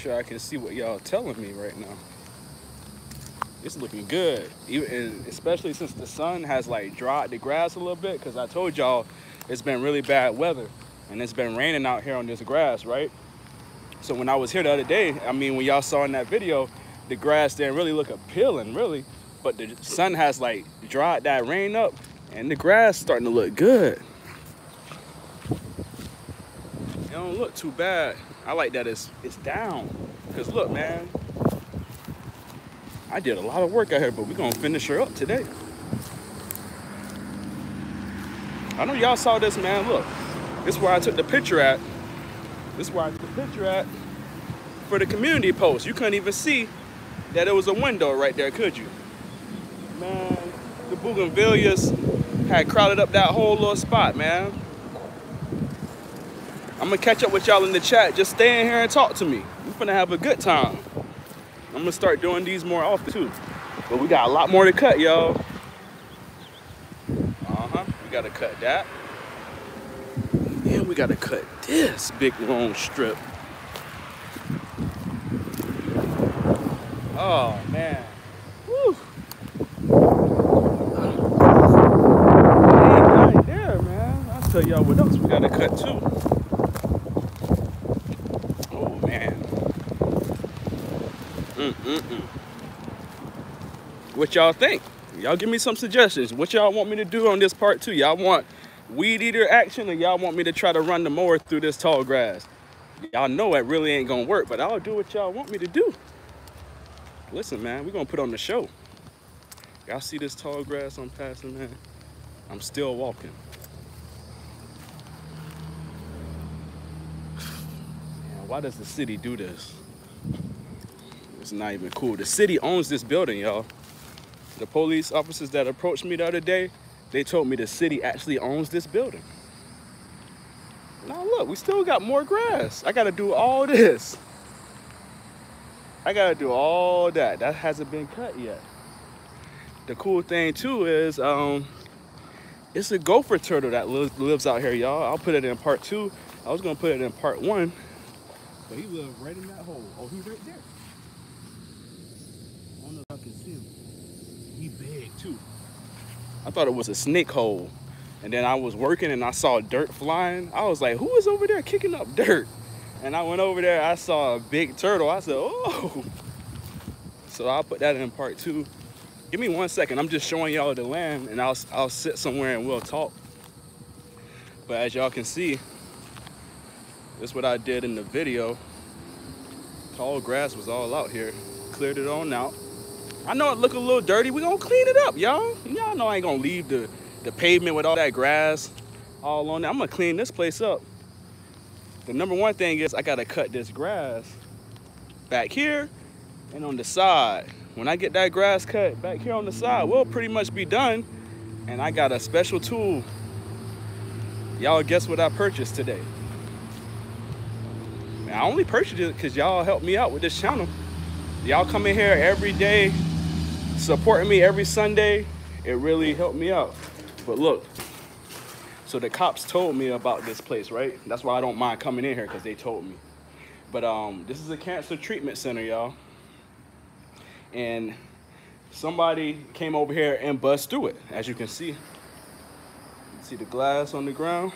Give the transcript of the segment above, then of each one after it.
sure I can see what y'all telling me right now. It's looking good, even especially since the sun has like dried the grass a little bit. Cause I told y'all it's been really bad weather, and it's been raining out here on this grass, right? So when I was here the other day, I mean, when y'all saw in that video, the grass didn't really look appealing, really, but the sun has like dried that rain up, and the grass starting to look good. It don't look too bad. I like that it's it's down. Cause look, man, I did a lot of work out here, but we're gonna finish her up today. I know y'all saw this, man. Look, this is where I took the picture at. This is where I took the picture at for the community post. You couldn't even see that it was a window right there, could you? Man, the bougainvilleas had crowded up that whole little spot, man. I'm gonna catch up with y'all in the chat. Just stay in here and talk to me. We're gonna have a good time. I'm gonna start doing these more often too. But we got a lot more to cut, y'all. Uh-huh, we gotta cut that. And we gotta cut this big long strip. Oh man. Woo. Right there, man. I'll tell y'all what else we gotta cut too. Oh man. Mm-mm-mm. What y'all think? Y'all give me some suggestions. What y'all want me to do on this part two? Y'all want weed eater action or y'all want me to try to run the mower through this tall grass? Y'all know it really ain't gonna work, but I'll do what y'all want me to do. Listen, man, we're gonna put on the show. Y'all see this tall grass I'm passing, man? I'm still walking. Man, why does the city do this? It's not even cool. The city owns this building, y'all. The police officers that approached me the other day, they told me the city actually owns this building. Now look, we still got more grass. I gotta do all this. I gotta do all that. That hasn't been cut yet. The cool thing too is um, it's a gopher turtle that lives, lives out here, y'all. I'll put it in part two. I was gonna put it in part one, but he lives right in that hole. Oh, he's right there. I don't know if I can see him. He big too. I thought it was a snake hole. And then I was working and I saw dirt flying. I was like, who is over there kicking up dirt? And I went over there, I saw a big turtle. I said, oh. So I'll put that in part two. Give me one second. I'm just showing y'all the land and I'll, I'll sit somewhere and we'll talk. But as y'all can see, this is what I did in the video. Tall grass was all out here. Cleared it on out. I know it look a little dirty. We gonna clean it up, y'all. Y'all know I ain't gonna leave the, the pavement with all that grass all on there. I'm gonna clean this place up. The number one thing is I gotta cut this grass back here and on the side. When I get that grass cut back here on the side, we'll pretty much be done. And I got a special tool. Y'all guess what I purchased today? And I only purchased it because y'all helped me out with this channel. Y'all come in here every day, supporting me every Sunday. It really helped me out. But look, so the cops told me about this place, right? That's why I don't mind coming in here because they told me. But um, this is a cancer treatment center, y'all. And somebody came over here and bust through it, as you can see. See the glass on the ground?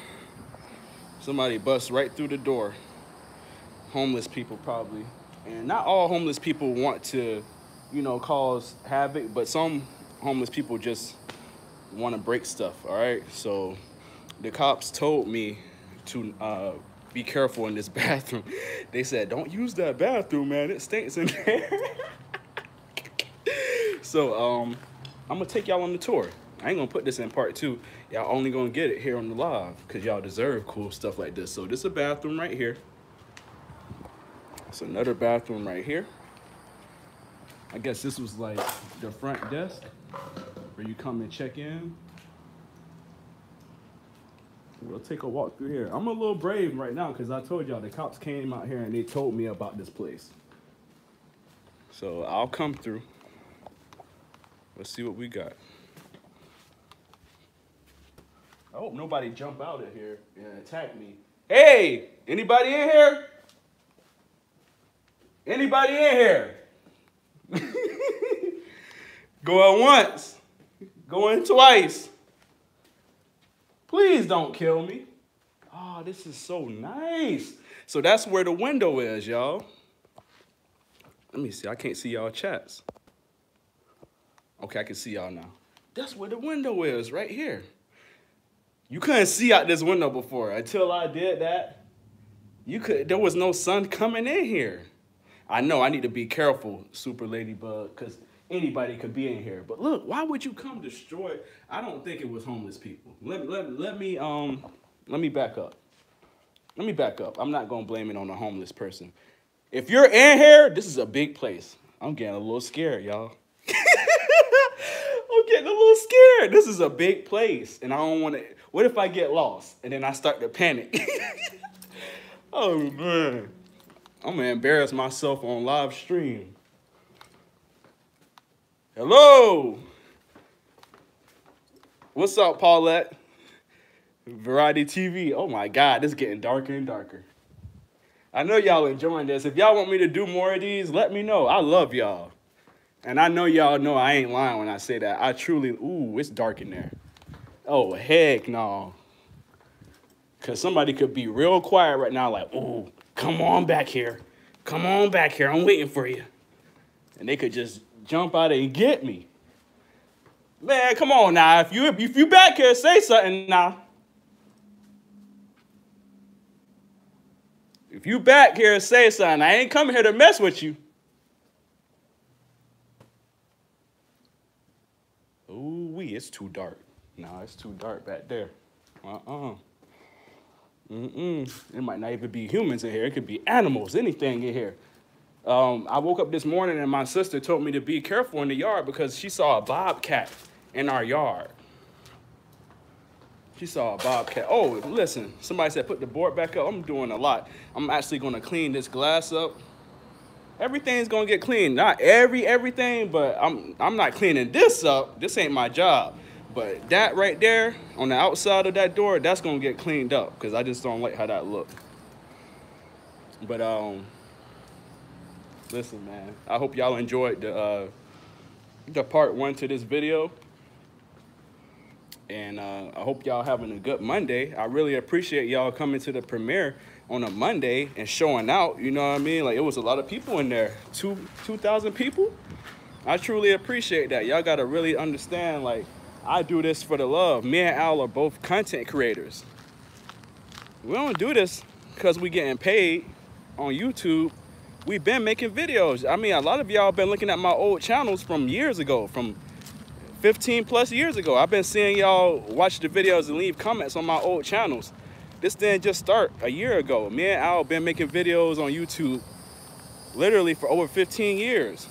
Somebody bust right through the door. Homeless people probably. And not all homeless people want to, you know, cause havoc, but some homeless people just want to break stuff, all right? So the cops told me to uh, be careful in this bathroom. They said, don't use that bathroom, man. It stinks in there. so um, I'm gonna take y'all on the tour. I ain't gonna put this in part two. Y'all only gonna get it here on the live because y'all deserve cool stuff like this. So this is a bathroom right here. It's another bathroom right here. I guess this was like the front desk where you come and check in. We'll take a walk through here. I'm a little brave right now because I told y'all the cops came out here and they told me about this place. So I'll come through. Let's see what we got. I hope nobody jump out of here and attack me. Hey, anybody in here? Anybody in here? Going once, going twice. Please don't kill me. Oh, this is so nice. So that's where the window is, y'all. Let me see. I can't see y'all chats. Okay, I can see y'all now. That's where the window is, right here. You couldn't see out this window before. Until I did that, you could there was no sun coming in here. I know I need to be careful, Super Ladybug, because anybody could be in here. But look, why would you come destroy? I don't think it was homeless people. Let, let, let me um let me back up. Let me back up. I'm not gonna blame it on a homeless person. If you're in here, this is a big place. I'm getting a little scared, y'all. I'm getting a little scared. This is a big place, and I don't want to. What if I get lost and then I start to panic? oh man, I'm gonna embarrass myself on live stream. Hello. What's up, Paulette? Variety TV. Oh my God, is getting darker and darker. I know y'all enjoying this. If y'all want me to do more of these, let me know. I love y'all. And I know y'all know I ain't lying when I say that. I truly, ooh, it's dark in there. Oh, heck no. Because somebody could be real quiet right now, like, ooh, come on back here. Come on back here. I'm waiting for you. And they could just jump out and get me. Man, come on now. If you if you back here, say something now. If you back here, say something. I ain't coming here to mess with you. Ooh, wee, it's too dark. No, it's too dark back there. Uh-uh. Mm-mm. It might not even be humans in here. It could be animals, anything in here. Um, I woke up this morning and my sister told me to be careful in the yard because she saw a bobcat in our yard. She saw a bobcat. Oh, listen, somebody said put the board back up. I'm doing a lot. I'm actually gonna clean this glass up. Everything's gonna get cleaned. Not every everything, but I'm I'm not cleaning this up. This ain't my job. But that right there on the outside of that door, that's gonna get cleaned up because I just don't like how that look. But um listen, man. I hope y'all enjoyed the uh, the part one to this video. And uh, I hope y'all having a good Monday. I really appreciate y'all coming to the premiere on a Monday and showing out. You know what I mean? Like it was a lot of people in there. Two two thousand people. I truly appreciate that. Y'all gotta really understand. Like I do this for the love. Me and Al are both content creators. We don't do this because we getting paid on YouTube we've been making videos. I mean, a lot of y'all been looking at my old channels from years ago, from 15 plus years ago. I've been seeing y'all watch the videos and leave comments on my old channels. This didn't just start a year ago. Me and Al been making videos on YouTube literally for over 15 years.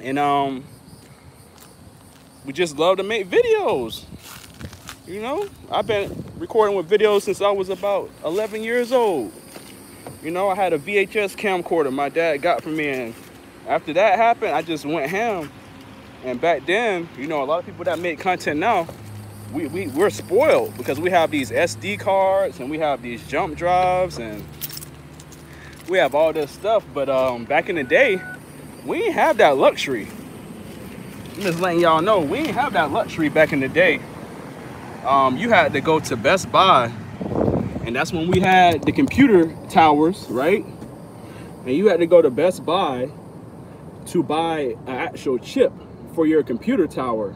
And um, we just love to make videos. You know, I've been recording with videos since I was about 11 years old. You know, I had a VHS camcorder my dad got for me, and after that happened, I just went ham. And back then, you know, a lot of people that make content now, we, we, we're spoiled because we have these SD cards and we have these jump drives and we have all this stuff. But um, back in the day, we didn't have that luxury. Just letting y'all know, we didn't have that luxury back in the day. Um, you had to go to Best Buy and that's when we had the computer towers, right? And you had to go to Best Buy to buy an actual chip for your computer tower.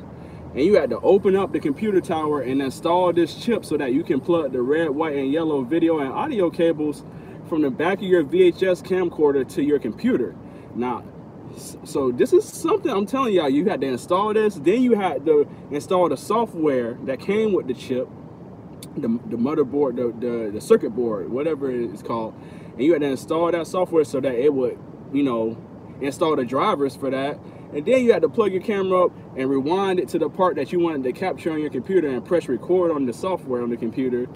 And you had to open up the computer tower and install this chip so that you can plug the red, white, and yellow video and audio cables from the back of your VHS camcorder to your computer. Now, so this is something I'm telling y'all, you had to install this, then you had to install the software that came with the chip, the, the motherboard, the, the, the circuit board, whatever it's called, and you had to install that software so that it would, you know, install the drivers for that. And then you had to plug your camera up and rewind it to the part that you wanted to capture on your computer and press record on the software on the computer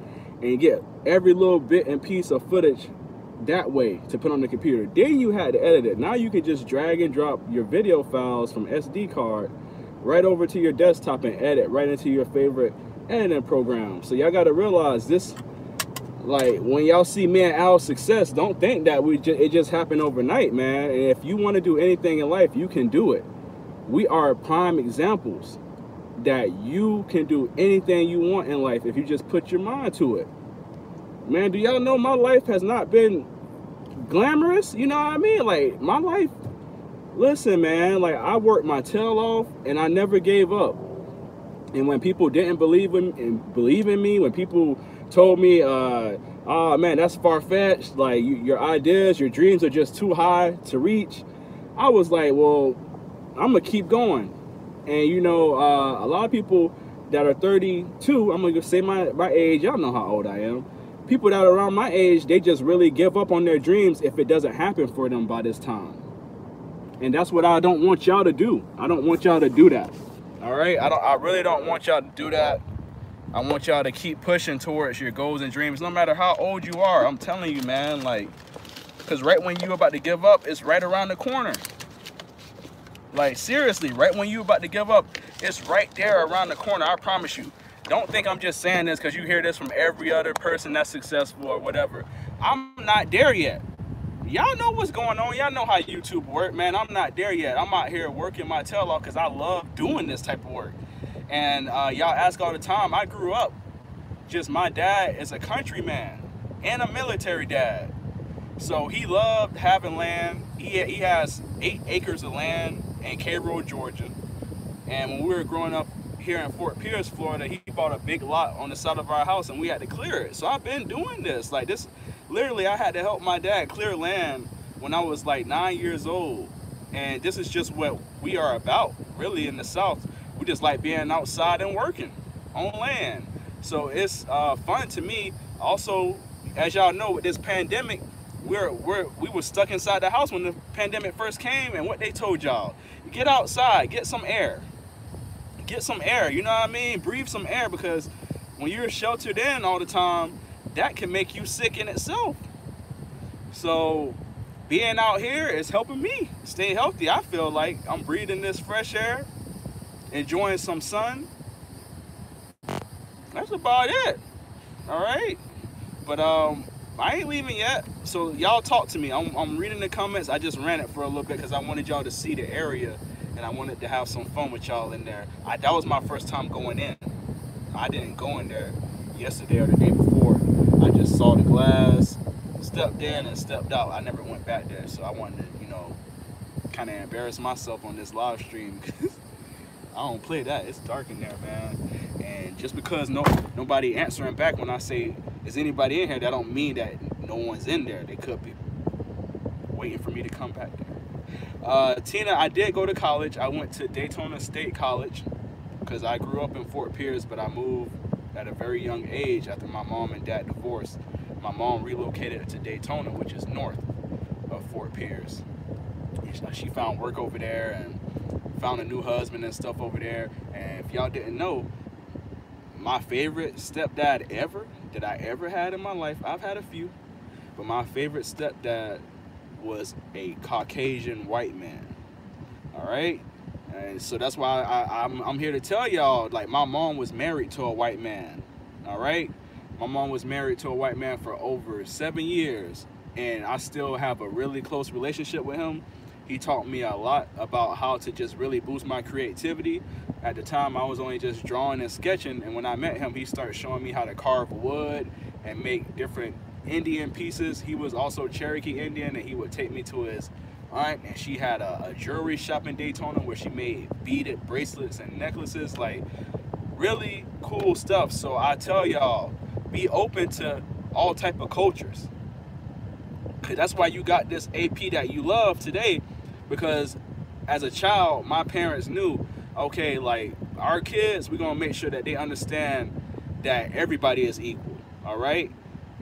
and get every little bit and piece of footage that way to put on the computer. Then you had to edit it. Now you can just drag and drop your video files from SD card right over to your desktop and edit right into your favorite editing program. So y'all gotta realize this. Like when y'all see me and Al's success, don't think that we ju- it just happened overnight, man. And if you want to do anything in life, you can do it. We are prime examples that you can do anything you want in life if you just put your mind to it. Man, do y'all know my life has not been glamorous? You know what I mean? Like my life. Listen, man. Like I worked my tail off, and I never gave up. And when people didn't believe in believe in me, when people told me, uh, "Oh man, that's far fetched," like you, your ideas, your dreams are just too high to reach, I was like, "Well, I'm gonna keep going." And you know, uh, a lot of people that are 32, I'm gonna say my my age. Y'all know how old I am. People that are around my age, they just really give up on their dreams if it doesn't happen for them by this time. And that's what I don't want y'all to do. I don't want y'all to do that. All right, I don't. I really don't want y'all to do that. I want y'all to keep pushing towards your goals and dreams, no matter how old you are. I'm telling you, man, like, cause right when you about to give up, it's right around the corner. Like seriously, right when you about to give up, it's right there around the corner. I promise you. Don't think I'm just saying this because you hear this from every other person that's successful or whatever. I'm not there yet. Y'all know what's going on. Y'all know how YouTube work, man. I'm not there yet. I'm out here working my tail off because I love doing this type of work. And uh, y'all ask all the time. I grew up. Just my dad is a countryman and a military dad. So he loved having land. He, he has eight acres of land in Cairo, Georgia. And when we were growing up here in Fort Pierce, Florida, he bought a big lot on the side of our house and we had to clear it. So I've been doing this. Like this, literally I had to help my dad clear land when I was like nine years old. And this is just what we are about, really, in the South. We just like being outside and working on land. So it's uh, fun to me. Also, as y'all know, with this pandemic, we're, we're we were stuck inside the house when the pandemic first came. And what they told y'all, get outside, get some air get some air, you know what I mean? Breathe some air because when you're sheltered in all the time, that can make you sick in itself. So being out here is helping me stay healthy. I feel like I'm breathing this fresh air, enjoying some sun. That's about it. All right. But um, I ain't leaving yet. So y'all talk to me. I'm, I'm reading the comments. I just ran it for a little bit because I wanted y'all to see the area and I wanted to have some fun with y'all in there. I, that was my first time going in. I didn't go in there yesterday or the day before. I just saw the glass, stepped in and stepped out. I never went back there, so I wanted to, you know, kind of embarrass myself on this live stream I don't play that. It's dark in there, man. And just because no nobody answering back when I say, is anybody in here, that don't mean that no one's in there. They could be waiting for me to come back there. Uh, Tina, I did go to college. I went to Daytona State College because I grew up in Fort Pierce, but I moved at a very young age after my mom and dad divorced. My mom relocated to Daytona, which is north of Fort Pierce. She found work over there and found a new husband and stuff over there. And if y'all didn't know, my favorite stepdad ever that I ever had in my life, I've had a few, but my favorite stepdad was a Caucasian white man. All right. And so that's why I, I'm, I'm here to tell y'all, like my mom was married to a white man. All right. My mom was married to a white man for over seven years. And I still have a really close relationship with him. He taught me a lot about how to just really boost my creativity. At the time, I was only just drawing and sketching. And when I met him, he started showing me how to carve wood and make different Indian pieces. He was also Cherokee Indian, and he would take me to his aunt, and she had a, a jewelry shop in Daytona where she made beaded bracelets and necklaces, like really cool stuff. So I tell y'all, be open to all type of cultures. Cause that's why you got this AP that you love today, because as a child, my parents knew, okay, like our kids, we're gonna make sure that they understand that everybody is equal. All right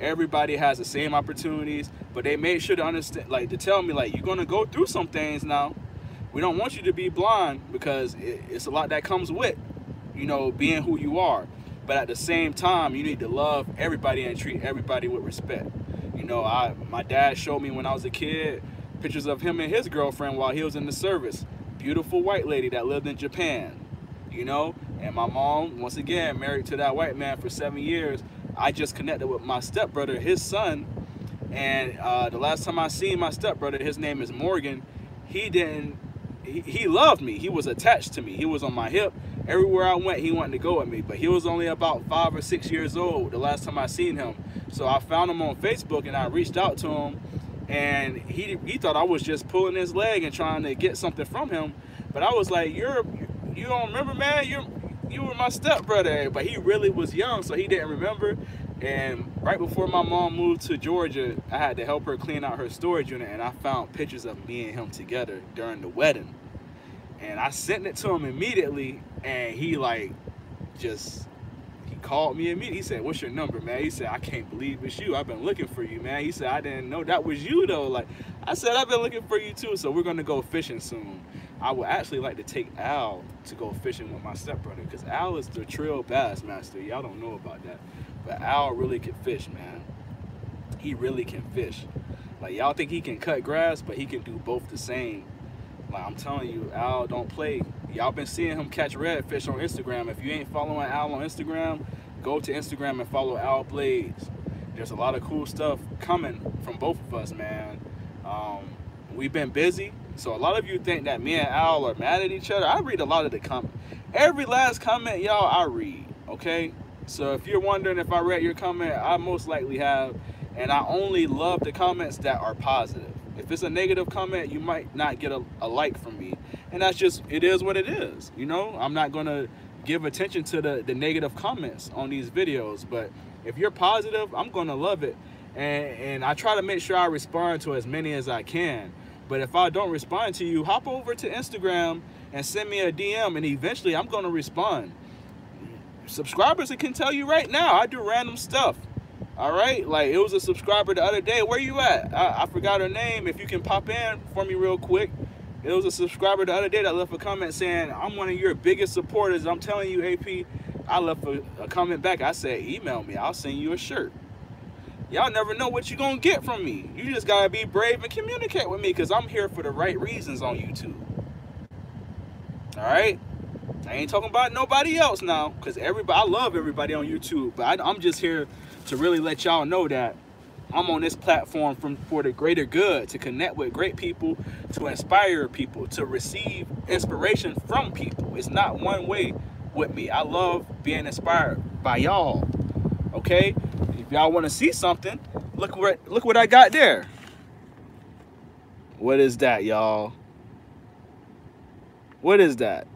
everybody has the same opportunities, but they made sure to understand, like to tell me, like you're gonna go through some things now. We don't want you to be blind because it, it's a lot that comes with, you know, being who you are. But at the same time, you need to love everybody and treat everybody with respect. You know, I my dad showed me when I was a kid pictures of him and his girlfriend while he was in the service. Beautiful white lady that lived in Japan. You know, And my mom, once again, married to that white man for seven years. I just connected with my stepbrother, his son. And uh, the last time I seen my stepbrother, his name is Morgan, he didn't, he, he loved me. He was attached to me. He was on my hip. Everywhere I went, he wanted to go with me. But he was only about five or six years old the last time I seen him. So I found him on Facebook and I reached out to him. And he, he thought I was just pulling his leg and trying to get something from him. But I was like, you're, you don't remember, man? You're, you were my stepbrother. But he really was young, so he didn't remember. And right before my mom moved to Georgia, I had to help her clean out her storage unit, and I found pictures of me and him together during the wedding. And I sent it to him immediately, and he like just he called me immediately. He said, "What's your number, man?" He said, "I can't believe it's you. I've been looking for you, man." He said, "I didn't know that was you though." Like I said, I've been looking for you too. So we're gonna go fishing soon. I would actually like to take Al to go fishing with my stepbrother because Al is the trail bass master. Y'all don't know about that. But Al really can fish, man. He really can fish. Like y'all think he can cut grass, but he can do both the same. Like I'm telling you, Al don't play. Y'all been seeing him catch redfish on Instagram. If you ain't following Al on Instagram, go to Instagram and follow Al Blades. There's a lot of cool stuff coming from both of us, man. Um, we've been busy, so a lot of you think that me and Al are mad at each other. I read a lot of the comment. Every last comment, y'all, I read. Okay, so if you're wondering if I read your comment, I most likely have. And I only love the comments that are positive. If it's a negative comment, you might not get a, a like from me. And that's just, it is what it is. You know, I'm not going to give attention to the, the negative comments on these videos. But if you're positive, I'm going to love it. And, and I try to make sure I respond to as many as I can. But if I don't respond to you, hop over to Instagram and send me a DM and eventually I'm going to respond subscribers can tell you right now, I do random stuff. All right, like it was a subscriber the other day. Where you at? I, I forgot her name. If you can pop in for me real quick. It was a subscriber the other day that left a comment saying, I'm one of your biggest supporters. I'm telling you, AP, I left a, a comment back. I said, email me. I'll send you a shirt. Y'all never know what you're to get from me. You just got to be brave and communicate with me because I'm here for the right reasons on YouTube. All right? I ain't talking about nobody else now, because everybody, I love everybody on YouTube, but I, am just here to really let y'all know that I'm on this platform from for the greater good, to connect with great people, to inspire people, to receive inspiration from people. It's not one way with me. I love being inspired by y'all. Okay? If y'all want to see something, look what look what I got there. What is that, y'all? What is that?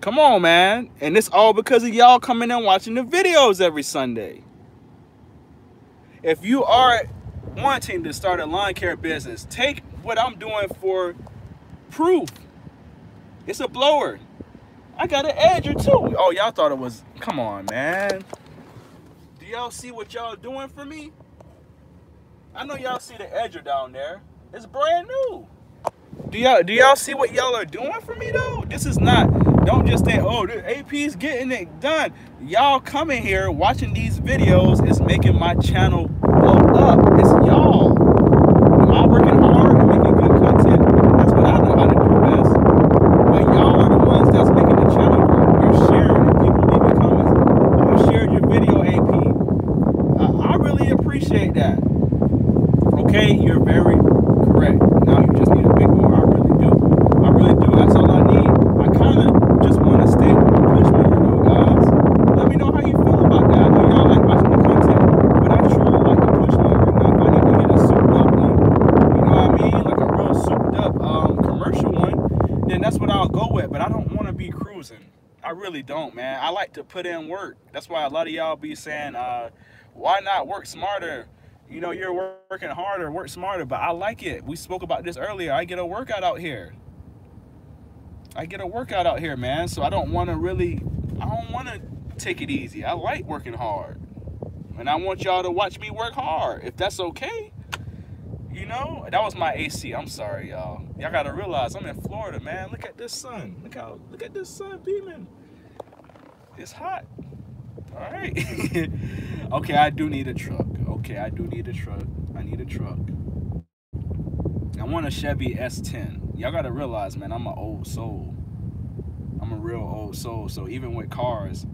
Come on, man. And it's all because of y'all coming and watching the videos every Sunday. If you are wanting to start a lawn care business, take what I'm doing for proof. It's a blower. I got an edger too. Oh, y'all thought it was, come on, man. Do y'all see what y'all doing for me? I know y'all see the edger down there. It's brand new. Do y'all do y'all see what y'all are doing for me though? This is not don't just think, oh, the AP's getting it done. Y'all coming here watching these videos is making my channel blow up. It's y'all. Am I working hard and making good content? That's what I know how to do best. But y'all are the ones that's making the channel grow. You're sharing and people leaving comments. I shared your video, AP. I, I really appreciate that. Okay, you're very correct. Now you just need a big more. I really do. I really do. That's all I need. I kind of just want to stay with the push mower though, guys. Let me know how you feel about that. I know y'all like watching the content, but I truly like the push mower. Now, if I need to get a souped up one, you know what I mean? Like a real souped up um, commercial one, then that's what I'll go with. But I don't want to be cruising. I really don't, man. I like to put in work. That's why a lot of y'all be saying, uh, why not work smarter? You know, you're working harder, work smarter, but I like it. We spoke about this earlier. I get a workout out here. I get a workout out here, man. So I don't want to really, I don't want to take it easy. I like working hard. And I want y'all to watch me work hard, if that's okay. You know, that was my AC. I'm sorry, y'all. Y'all gotta realize I'm in Florida, man. Look at this sun. Look how, look at this sun beaming. It's hot. All right. okay, I do need a truck. Okay, I do need a truck. I need a truck. I want a Chevy S10. Y'all gotta realize, man, I'm an old soul. I'm a real old soul. So even with cars,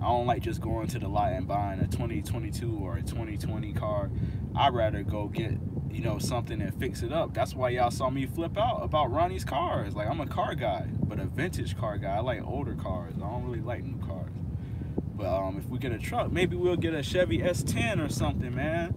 I don't like just going to the lot and buying a 2022 or a 2020 car. I'd rather go get you know something and fix it up. That's why y'all saw me flip out about Ronnie's cars. Like I'm a car guy, but a vintage car guy. I like older cars. I don't really like new cars. But um, if we get a truck, maybe we'll get a Chevy S10 or something, man.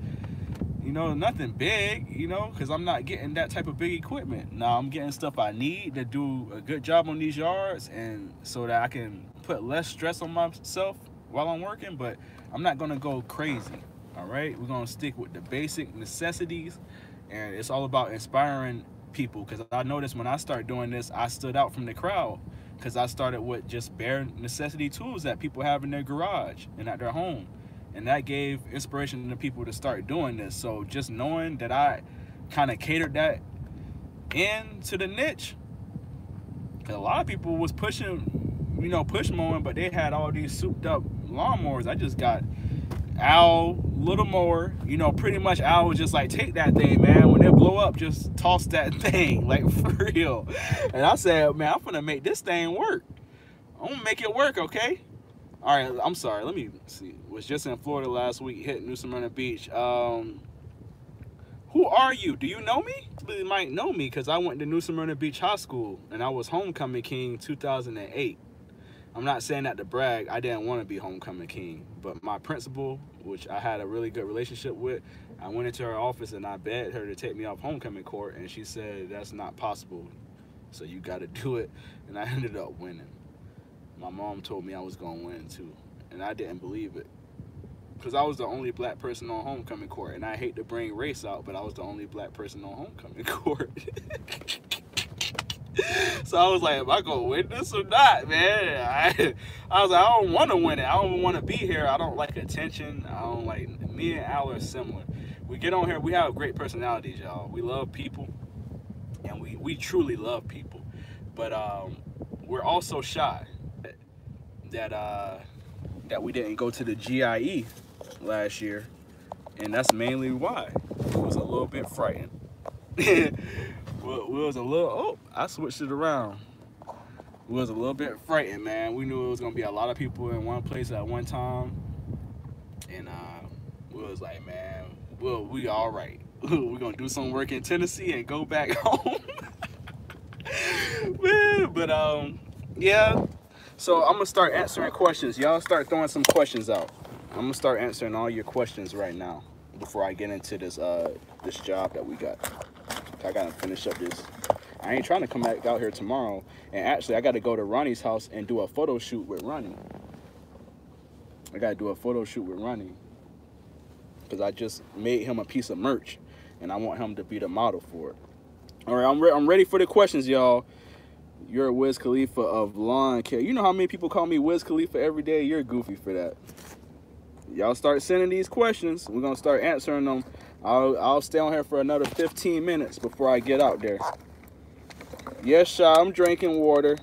You know, nothing big, you know, because I'm not getting that type of big equipment. Now I'm getting stuff I need to do a good job on these yards and so that I can put less stress on myself while I'm working, but I'm not gonna go crazy. All right, we're gonna stick with the basic necessities, and it's all about inspiring people. Because I noticed when I started doing this, I stood out from the crowd because I started with just bare necessity tools that people have in their garage and at their home, and that gave inspiration to people to start doing this. So just knowing that I kind of catered that into the niche, a lot of people was pushing, you know, push mowing, but they had all these souped up lawnmowers. I just got Al, little more, you know, pretty much Al was just like, take that thing, man. When it blow up, just toss that thing, like for real. And I said, man, I'm gonna make this thing work. I'm gonna make it work, okay? All right, I'm sorry. Let me see. Was just in Florida last week, hit New Smyrna Beach. Um, who are you? Do you know me? You might know me because I went to New Smyrna Beach High School and I was homecoming king 2008. I'm not saying that to brag. I didn't want to be homecoming king, but my principal, which I had a really good relationship with, I went into her office and I begged her to take me off homecoming court, and she said that's not possible. So you got to do it, and I ended up winning. My mom told me I was gonna win too, and I didn't believe it, because I was the only black person on homecoming court, and I hate to bring race out, but I was the only black person on homecoming court. so I was like, am I gonna win this or not, man? I, I was like, I don't want to win it. I don't want to be here. I don't like attention. I don't like. Me and Al are similar. We get on here. We have great personalities, y'all. We love people, and we we truly love people. But um, we're also shy that uh, that we didn't go to the GIE last year, and that's mainly why. It was a little bit frightened. we was a little, oh, I switched it around. We was a little bit frightened, man. We knew it was gonna be a lot of people in one place at one time. And uh, we was like, man, well, we all right. We're gonna do some work in Tennessee and go back home. man, but um, yeah. So I'm gonna start answering questions. Y'all start throwing some questions out. I'm gonna start answering all your questions right now before I get into this uh this job that we got. I gotta finish up this. I ain't trying to come back out here tomorrow. And actually, I gotta go to Ronnie's house and do a photo shoot with Ronnie. I gotta do a photo shoot with Ronnie. Because I just made him a piece of merch. And I want him to be the model for it. All right, I'm, re I'm ready for the questions, y'all. You're Wiz Khalifa of lawn care. You know how many people call me Wiz Khalifa every day? You're goofy for that. Y'all start sending these questions. We're to start answering them I'll, I'll stay on here for another 15 minutes before I get out there. Yes, Shaw, I'm drinking water.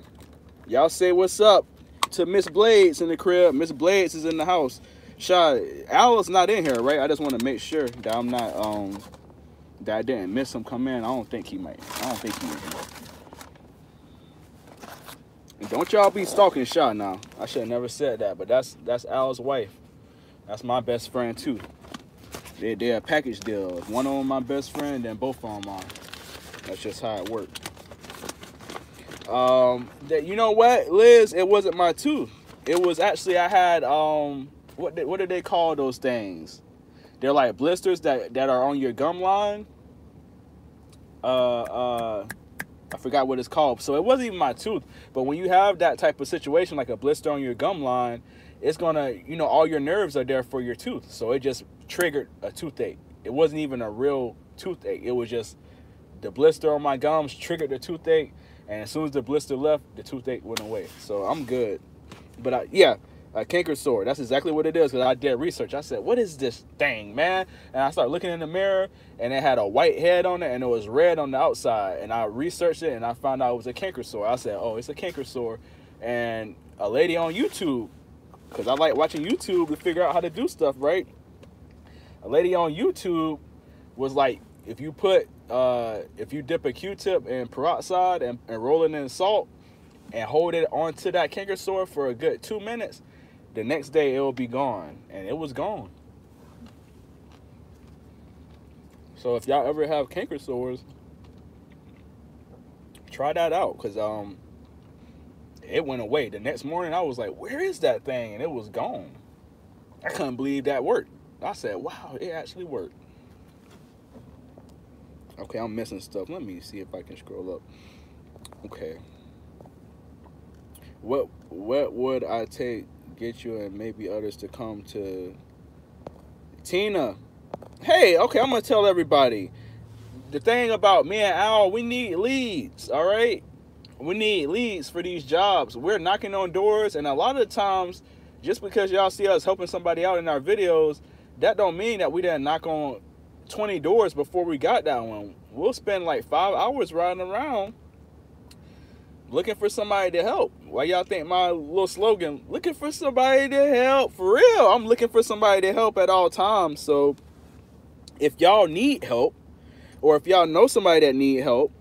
Y'all say what's up to Miss Blades in the crib. Miss Blades is in the house. Shaw, Al's not in here, right? I just want to make sure that I'm not, um, that I didn't miss him come in. I don't think he might. I don't think he is. Don't y'all be stalking Shaw now. I should have never said that, but that's that's Al's wife. That's my best friend too. They, they're a package deal. One of them my best friend, then both of them are. That's just how it worked. Um, that you know what, Liz? It wasn't my tooth. It was actually I had um, what what do they call those things? They're like blisters that that are on your gum line. Uh, uh, I forgot what it's called. So it wasn't even my tooth. But when you have that type of situation, like a blister on your gum line, it's gonna, you know, all your nerves are there for your tooth. So it just triggered a toothache. It wasn't even a real toothache. It was just the blister on my gums triggered the toothache, and as soon as the blister left, the toothache went away. So I'm good. But I, yeah, a canker sore. That's exactly what it is because I did research. I said, what is this thing, man? And I started looking in the mirror, and it had a white head on it, and it was red on the outside. And I researched it, and I found out it was a canker sore. I said, oh, it's a canker sore. And a lady on YouTube, because I like watching YouTube to figure out how to do stuff, right? A lady on YouTube was like, if you put, uh, if you dip a Q-tip in peroxide and, and roll it in salt, and hold it onto that canker sore for a good two minutes, the next day it will be gone. And it was gone. So if y'all ever have canker sores, try that out because um it went away. The next morning I was like, where is that thing? And it was gone. I couldn't believe that worked. I said, wow, it actually worked. Okay, I'm missing stuff. Let me see if I can scroll up. Okay. What what would I take get you and maybe others to come to Tina? Hey, okay, I'm gonna tell everybody. The thing about me and Al, we need leads, all right? We need leads for these jobs. We're knocking on doors, and a lot of times, just because y'all see us helping somebody out in our videos, that don't mean that we didn't knock on 20 doors before we got that one. We'll spend like five hours riding around looking for somebody to help. Why y'all think my little slogan, looking for somebody to help? For real, I'm looking for somebody to help at all times. So if y'all need help, or if y'all know somebody that need help,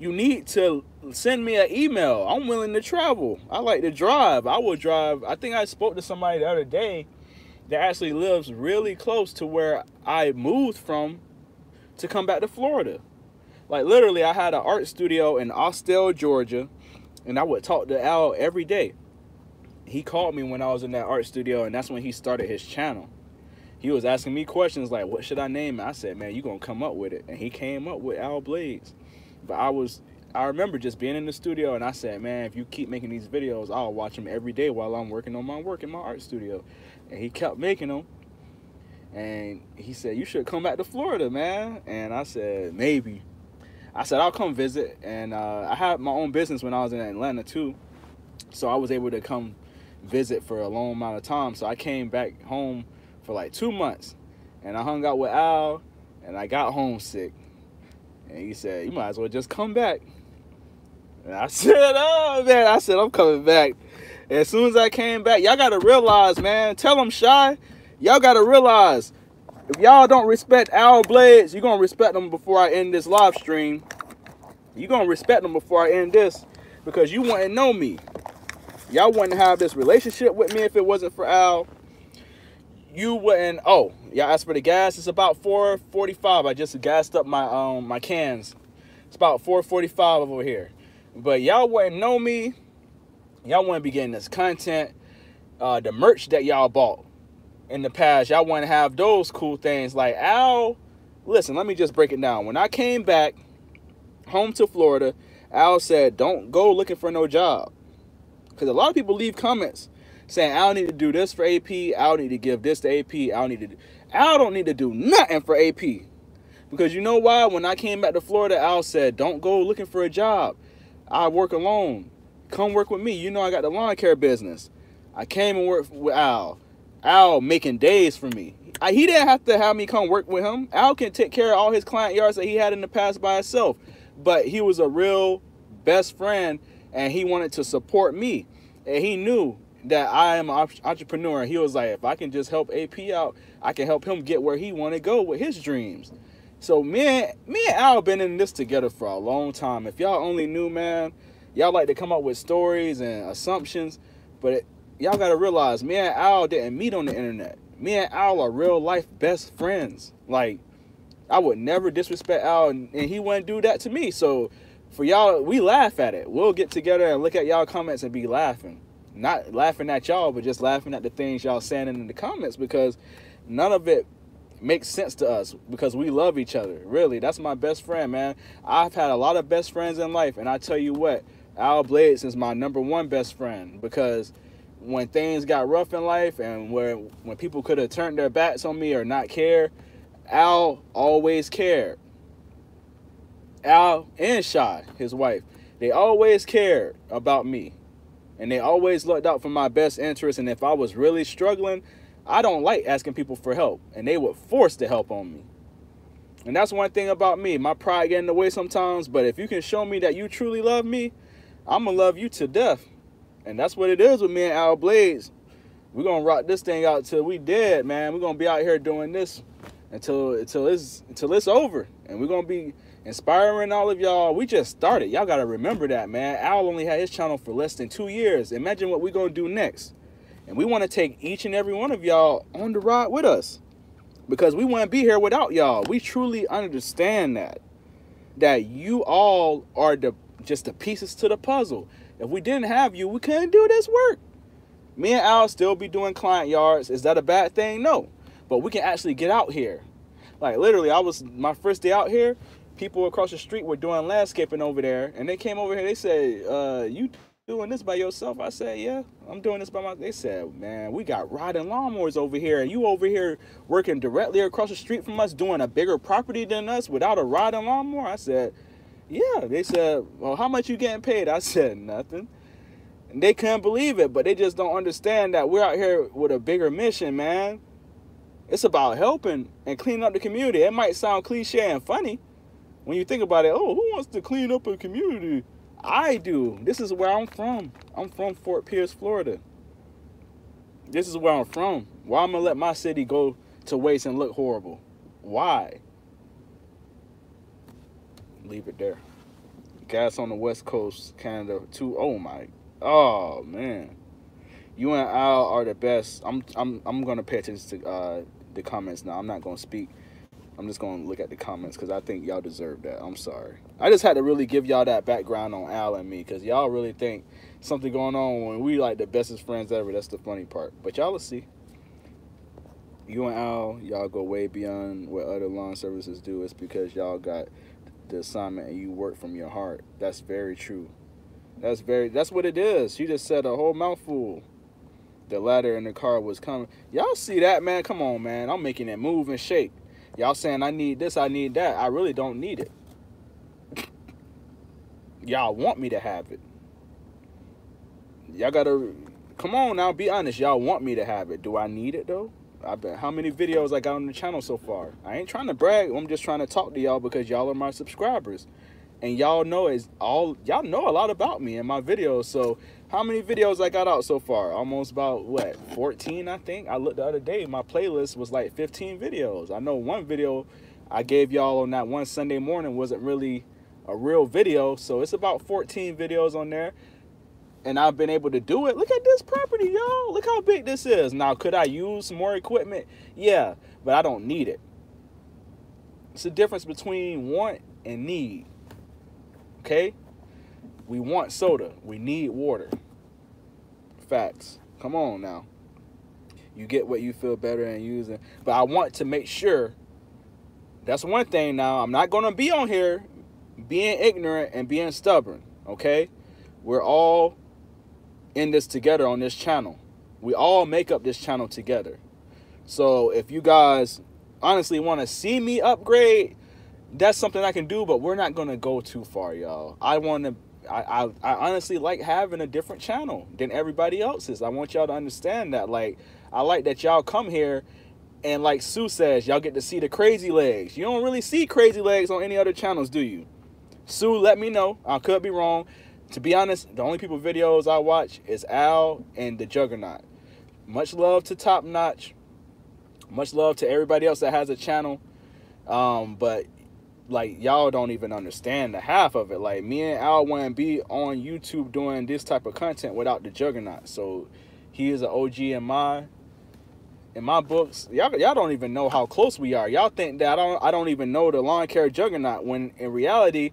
you need to send me an email. I'm willing to travel. I like to drive. I will drive. I think I spoke to somebody the other day that actually lives really close to where I moved from to come back to Florida. Like literally, I had an art studio in Austell, Georgia, and I would talk to Al every day. He called me when I was in that art studio, and that's when he started his channel. He was asking me questions like, "What should I name it?" I said, "Man, you gonna come up with it," and he came up with Al Blades. But I was, I remember just being in the studio, and I said, "Man, if you keep making these videos, I'll watch them every day while I'm working on my work in my art studio." And he kept making them. And he said, You should come back to Florida, man. And I said, Maybe. I said, I'll come visit. And uh, I had my own business when I was in Atlanta, too. So I was able to come visit for a long amount of time. So I came back home for like two months. And I hung out with Al, and I got homesick. And he said, You might as well just come back. And I said, Oh, man. I said, I'm coming back. As soon as I came back, y'all got to realize, man, tell them shy y'all gotta realize if y'all don't respect Al Blades, you're gonna respect them before I end this live stream. You're gonna respect them before I end this because you wouldn't know me. Y'all wouldn't have this relationship with me if it wasn't for Al. You wouldn't. Oh, y'all asked for the gas. It's about 4:45. I just gassed up my um my cans. It's about 4:45 over here. But y'all wouldn't know me. Y'all wouldn't be getting this content. Uh, the merch that y'all bought in the past, y'all want to have those cool things. Like Al, listen, let me just break it down. When I came back home to Florida, Al said, don't go looking for no job. Because a lot of people leave comments saying, Al need to do this for AP. Al need to give this to AP. Al need to do... Don't need to do nothing for AP. Because you know why? When I came back to Florida, Al said, don't go looking for a job. I work alone. Come work with me. You know I got the lawn care business. I came and worked with Al. Al making days for me. I, he didn't have to have me come work with him. Al can take care of all his client yards that he had in the past by himself. But he was a real best friend and he wanted to support me. And he knew that I am an entrepreneur. He was like, if I can just help AP out, I can help him get where he want to go with his dreams. So me and, me and Al been in this together for a long time. If y'all only knew, man, y'all like to come up with stories and assumptions, but y'all gotta realize me and Al didn't meet on the internet. Me and Al are real life best friends. Like, I would never disrespect Al and, and he wouldn't do that to me. So for y'all, we laugh at it. We'll get together and look at y'all comments and be laughing. Not laughing at y'all, but just laughing at the things y'all saying in the comments because none of it makes sense to us because we love each other. Really, that's my best friend, man. I've had a lot of best friends in life, and I tell you what, Al Blades is my number one best friend because when things got rough in life and where when people could have turned their backs on me or not care, Al always cared. Al and Shy, his wife, they always cared about me. And they always looked out for my best interest. And if I was really struggling, I don't like asking people for help. And they would force the help on me. And that's one thing about me. My pride get in the way sometimes. But if you can show me that you truly love me, I'm to love you to death. And that's what it is with me and Al Blades. We're gonna rock this thing out till we dead, man. We're gonna be out here doing this until until it's until it's over. And we're gonna be inspiring all of y'all. We just started. Y'all gotta remember that, man. Al only had his channel for less than two years. Imagine what we're gonna do next. And we want to take each and every one of y'all on the ride with us. Because we to be here without y'all. We truly understand that. That you all are the just the pieces to the puzzle. If we didn't have you, we couldn't do this work. Me and Al still be doing client yards. Is that a bad thing? No. But we can actually get out here. Like literally, I was my first day out here. People across the street were doing landscaping over there, and they came over here. They said, uh, "You doing this by yourself?" I said, "Yeah, I'm doing this by my." They said, "Man, we got riding lawnmowers over here, and you over here working directly across the street from us, doing a bigger property than us without a riding lawnmower." I said, "Yeah." They said, "Well, how much you getting paid?" I said, "Nothing." And they couldn't believe it, but they just don't understand that we're out here with a bigger mission, man. It's about helping and cleaning up the community. It might sound cliche and funny when you think about it. Oh, who wants to clean up a community? I do. This is where I'm from. I'm from Fort Pierce, Florida. This is where I'm from. Why I'm gonna let my city go to waste and look horrible? Why? Leave it there. Gas on the west coast, Canada. Too. Oh my. Oh man. You and Al are the best. I'm. I'm. I'm gonna pay attention to uh, the comments now. I'm not gonna speak. I'm just gonna look at the comments because I think y'all deserve that. I'm sorry. I just had to really give y'all that background on Al and me because y'all really think something going on when we like the bestest friends ever. That's the funny part. But y'all will see. You and Al, y'all go way beyond what other lawn services do. It's because y'all got the assignment and you work from your heart. That's very true. That's very. That's what it is. You just said a whole mouthful the ladder in the car was coming. Y'all see that, man? Come on, man. I'm making it move and shake. Y'all saying I need this, I need that. I really don't need it. Y'all want me to have it. Y'all gotta come on now, be honest. Y'all want me to have it. Do I need it though? I bet how many videos I got on the channel so far. I ain't trying to brag. I'm just trying to talk to y'all because y'all are my subscribers. And y'all know is all y'all know a lot about me and my videos. So how many videos I got out so far? Almost about what 14 I think. I looked the other day, my playlist was like 15 videos. I know one video I gave y'all on that one Sunday morning wasn't really a real video, so it's about 14 videos on there. And I've been able to do it. Look at this property, y'all. Look how big this is. Now, could I use more equipment? Yeah, but I don't need it. It's the difference between want and need. Okay? We want soda. We need water. Facts. Come on now. You get what you feel better in using. But I want to make sure. That's one thing now. I'm not going to be on here being ignorant and being stubborn. Okay? We're all in this together on this channel. We all make up this channel together. So if you guys honestly want to see me upgrade, that's something I can do, but we're not going to go too far, y'all. I want to I, I, I honestly like having a different channel than everybody else's. I want y'all to understand that. Like, I like that y'all come here and like Sue says, y'all get to see the crazy legs. You don't really see crazy legs on any other channels, do you? Sue, let me know. I could be wrong. To be honest, the only people videos I watch is Al and the Juggernaut. Much love to Top Notch. Much love to everybody else that has a channel. Um, but like y'all don't even understand the half of it. Like me and Al wouldn't be on YouTube doing this type of content without the Juggernaut. So he is an OG in my in my books. Y'all y'all don't even know how close we are. Y'all think that I don't I don't even know the lawn care Juggernaut when in reality,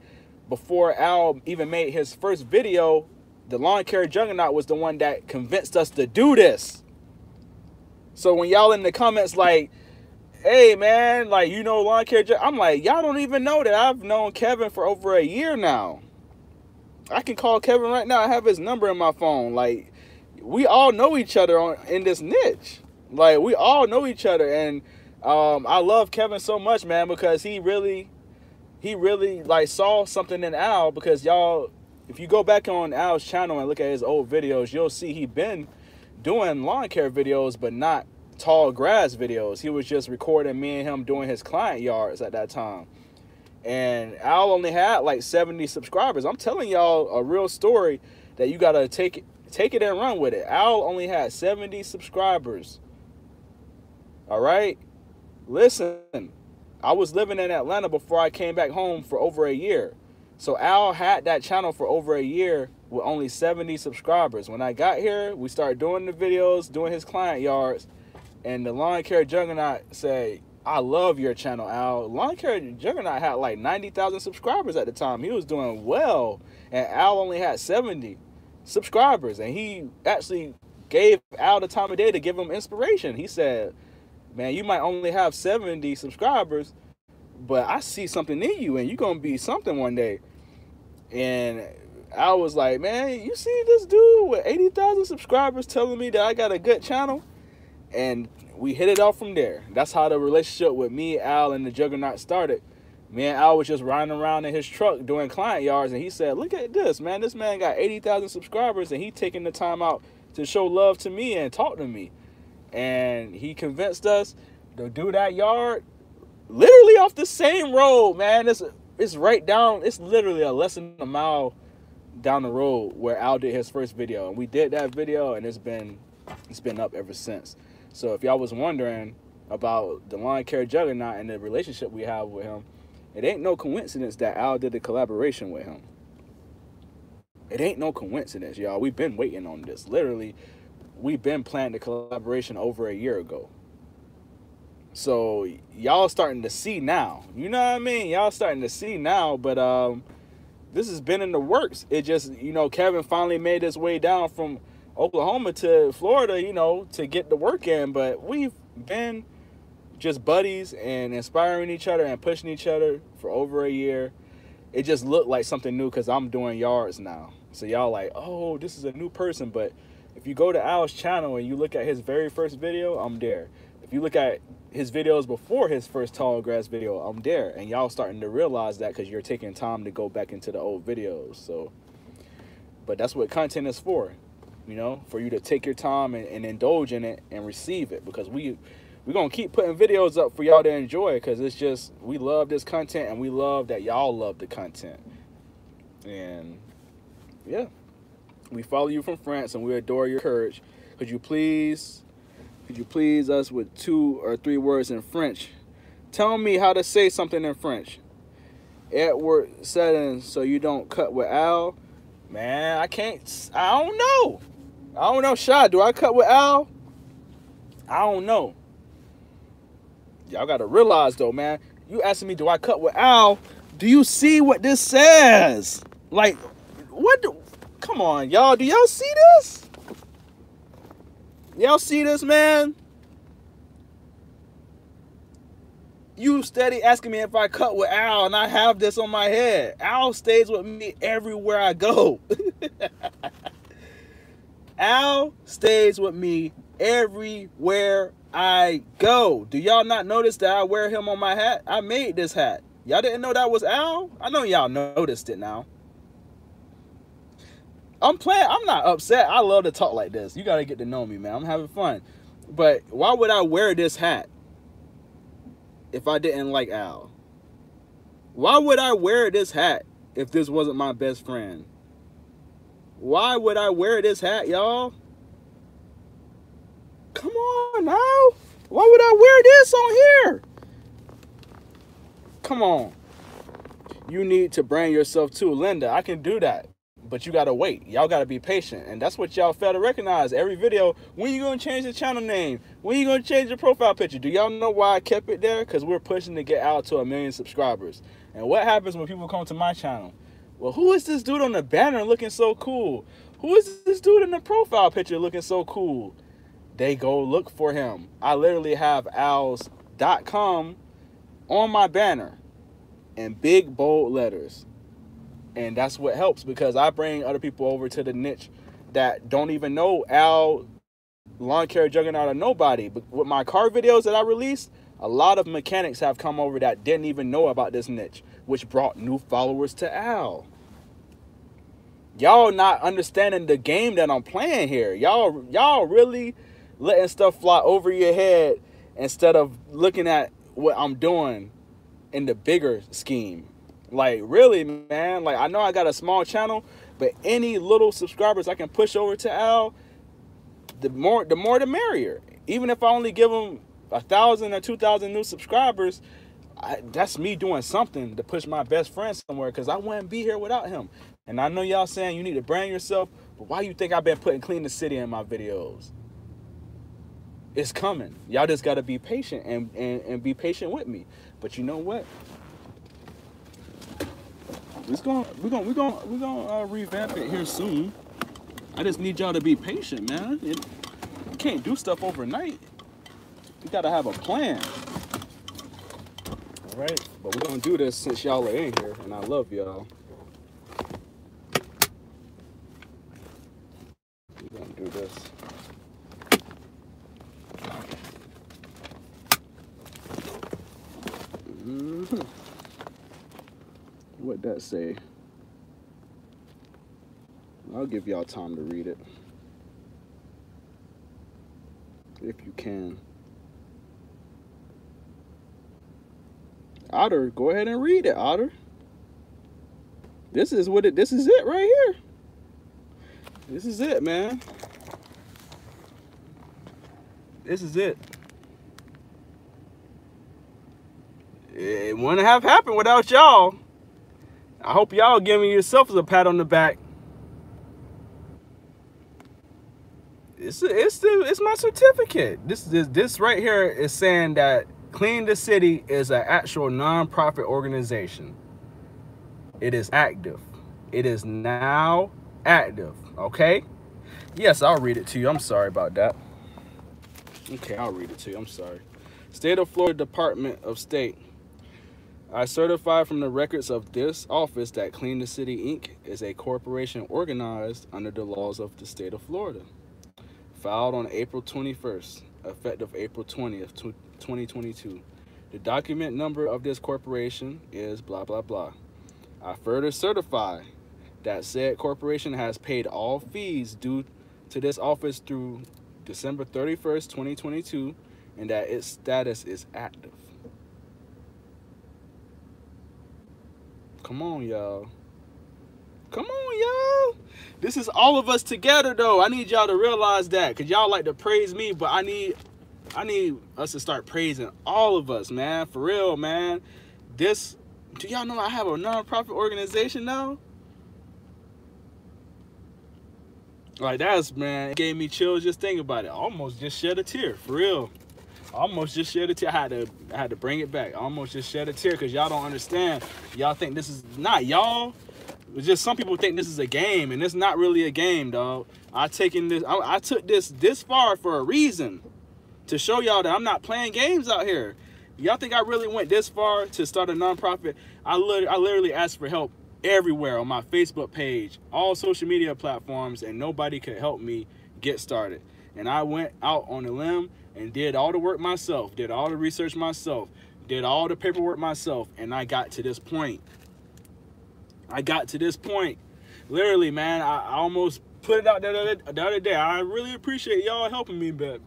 before Al even made his first video, the lawn care Juggernaut was the one that convinced us to do this. So when y'all in the comments like hey man, like you know lawn care. I'm like, y'all don't even know that I've known Kevin for over a year now. I can call Kevin right now. I have his number in my phone. Like, we all know each other on in this niche. Like, we all know each other, and um, I love Kevin so much, man, because he really, he really like saw something in Al. Because y'all, if you go back on Al's channel and look at his old videos, you'll see he been doing lawn care videos, but not tall grass videos. He was just recording me and him doing his client yards at that time. And Al only had like 70 subscribers. I'm telling y'all a real story that you gotta take it, take it and run with it. Al only had 70 subscribers. All right, listen. I was living in Atlanta before I came back home for over a year. So Al had that channel for over a year with only 70 subscribers. When I got here, we started doing the videos, doing his client yards, and the lawn care juggernaut said, I love your channel, Al. Lawn care juggernaut had like 90,000 subscribers at the time. He was doing well, and Al only had 70 subscribers, and he actually gave Al the time of day to give him inspiration. He said, man, you might only have 70 subscribers, but I see something in you and you're going to be something one day. And I was like, man, you see this dude with 80,000 subscribers telling me that I got a good channel? And we hit it off from there. That's how the relationship with me, Al, and the Juggernaut started. Me and Al was just riding around in his truck doing client yards, and he said, look at this, man. This man got 80,000 subscribers, and he taking the time out to show love to me and talk to me and he convinced us to do that yard literally off the same road, man. It's it's right down. It's literally a less than a mile down the road where Al did his first video, and we did that video, and it's been it's been up ever since. So if y'all was wondering about the lawn care juggernaut and the relationship we have with him, it ain't no coincidence that Al did the collaboration with him. It ain't no coincidence, y'all. We've been waiting on this. Literally, we've been planning the collaboration over a year ago. So y'all starting to see now. You know what I mean? Y'all starting to see now, but um this has been in the works. It just, you know, Kevin finally made his way down from Oklahoma to Florida, you know, to get the work in, but we've been just buddies and inspiring each other and pushing each other for over a year. It just looked like something new because I'm doing yards now. So y'all like, oh, this is a new person, but if you go to Al's channel and you look at his very first video, I'm there. If you look at his videos before his first tall grass video, I'm there. And y'all starting to realize that because you're taking time to go back into the old videos. So, but that's what content is for, you know, for you to take your time and, and indulge in it and receive it because we we're gonna keep putting videos up for y'all to enjoy because it's just we love this content and we love that y'all love the content and yeah we follow you from France and we adore your courage. Could you please, could you please us with two or three words in French? Tell me how to say something in French. Edward said, so you don't cut with Al. Man, I can't, I don't know. I don't know, Shot. Do I cut with Al? I don't know. Y'all got to realize, though, man. You asking me, do I cut with Al? Do you see what this says? Like, what do, Come on, y'all. Do y'all see this? Y'all see this, man? You steady asking me if I cut with Al, and I have this on my head. Al stays with me everywhere I go. Al stays with me everywhere I go. Do y'all not notice that I wear him on my hat? I made this hat. Y'all didn't know that was Al? I know y'all noticed it now. I'm playing. I'm not upset. I love to talk like this. You got to get to know me, man. I'm having fun. But why would I wear this hat if I didn't like Al? Why would I wear this hat if this wasn't my best friend? Why would I wear this hat, y'all? Come on now. Why would I wear this on here? Come on. You need to brand yourself too. Linda, I can do that but you gotta wait. Y'all gotta be patient, and that's what y'all fail to recognize. Every video, when you gonna change the channel name? When you gonna change the profile picture? Do y'all know why I kept it there? Because we're pushing to get out to a million subscribers. And what happens when people come to my channel? Well, who is this dude on the banner looking so cool? Who is this dude in the profile picture looking so cool? They go look for him. I literally have als.com on my banner in big bold letters and that's what helps because I bring other people over to the niche that don't even know Al lawn care juggernaut or nobody. But with my car videos that I released, a lot of mechanics have come over that didn't even know about this niche, which brought new followers to Al. Y'all not understanding the game that I'm playing here. Y'all y'all really letting stuff fly over your head instead of looking at what I'm doing in the bigger scheme. Like really, man. Like I know I got a small channel, but any little subscribers I can push over to Al, the more the more the merrier. Even if I only give him a thousand or two thousand new subscribers, I, that's me doing something to push my best friend somewhere because I wouldn't be here without him. And I know y'all saying you need to brand yourself, but why you think I've been putting clean the city in my videos? It's coming. Y'all just gotta be patient and, and, and be patient with me. But you know what? It's going we're gonna we're gonna we're gonna uh, revamp it here soon. I just need y'all to be patient, man. It, you can't do stuff overnight. You gotta have a plan. All right, but we're gonna do this since y'all are in here, and I love y'all. We're gonna do this. Mhm. What that say? I'll give y'all time to read it. If you can. Otter, go ahead and read it, Otter. This is what it this is it right here. This is it, man. This is it. It wouldn't have happened without y'all. I hope y'all giving yourselves a pat on the back. It's it's the it's my certificate. This this this right here is saying that Clean the City is an actual nonprofit organization. It is active. It is now active. Okay. Yes, I'll read it to you. I'm sorry about that. Okay, I'll read it to you. I'm sorry. State of Florida Department of State. I certify from the records of this office that Clean the City Inc. is a corporation organized under the laws of the state of Florida. Filed on April 21st, effective April 20th, 2022. The document number of this corporation is blah, blah, blah. I further certify that said corporation has paid all fees due to this office through December 31st, 2022, and that its status is active. Come on, y'all. Come on, y'all. This is all of us together, though. I need y'all to realize that, cause y'all like to praise me, but I need, I need us to start praising all of us, man. For real, man. This, do y'all know I have a nonprofit organization now? Like that's man, it gave me chills just thinking about it. I almost just shed a tear, for real. Almost just shed a tear. I had to I had to bring it back. I almost just shed a tear because y'all don't understand. Y'all think this is not y'all. It's just some people think this is a game, and it's not really a game, dog. I taken this. I, I took this this far for a reason, to show y'all that I'm not playing games out here. Y'all think I really went this far to start a nonprofit? I literally, I literally asked for help everywhere on my Facebook page, all social media platforms, and nobody could help me get started. And I went out on a limb and did all the work myself, did all the research myself, did all the paperwork myself, and I got to this point. I got to this point. Literally, man, I, almost put it out the other, the other day. I really appreciate y'all helping me, but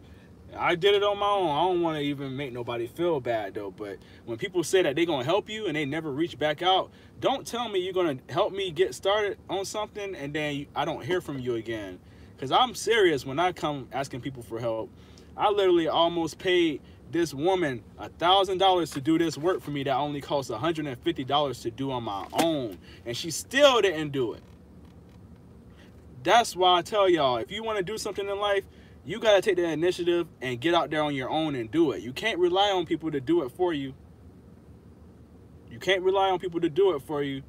I did it on my own. I don't want to even make nobody feel bad though. But when people say that they're gonna help you and they never reach back out, don't tell me you're gonna help me get started on something and then I don't hear from you again. Cause I'm serious when I come asking people for help. I literally almost paid this woman a thousand dollars to do this work for me that only costs $150 to do on my own. And she still didn't do it. That's why i tell y'all if you want to do something in life you got to take the initiative and get out there on your own and do it. You can't rely on people to do it for you. You can't rely on people to do it for you.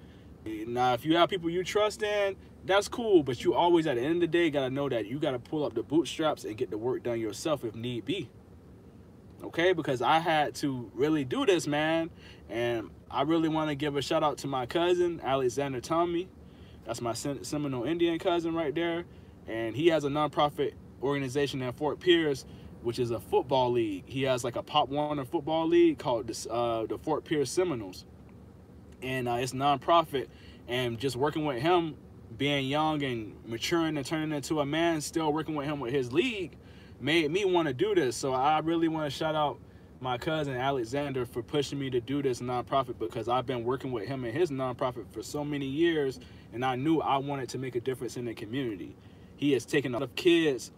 Now if you have people you trust in that's cool but you always at the end of the day got to know that you got to pull up the bootstraps and get the work done yourself if need be. Okay? Because i had to really do this man and i really want to give a shout out to my cousin alexander tommy. That's my seminole indian cousin right there and he has a nonprofit organization in fort pierce which is a football league. He has like a pop warner football league called this, uh, the fort pierce seminoles. And uh, it's nonprofit and just working with him being young and maturing and turning into a man still working with him with his league made me want to do this. So I really want to shout out my cousin Alexander for pushing me to do this nonprofit because I've been working with him and his nonprofit for so many years and I knew I wanted to make a difference in the community. He has taken a lot of kids.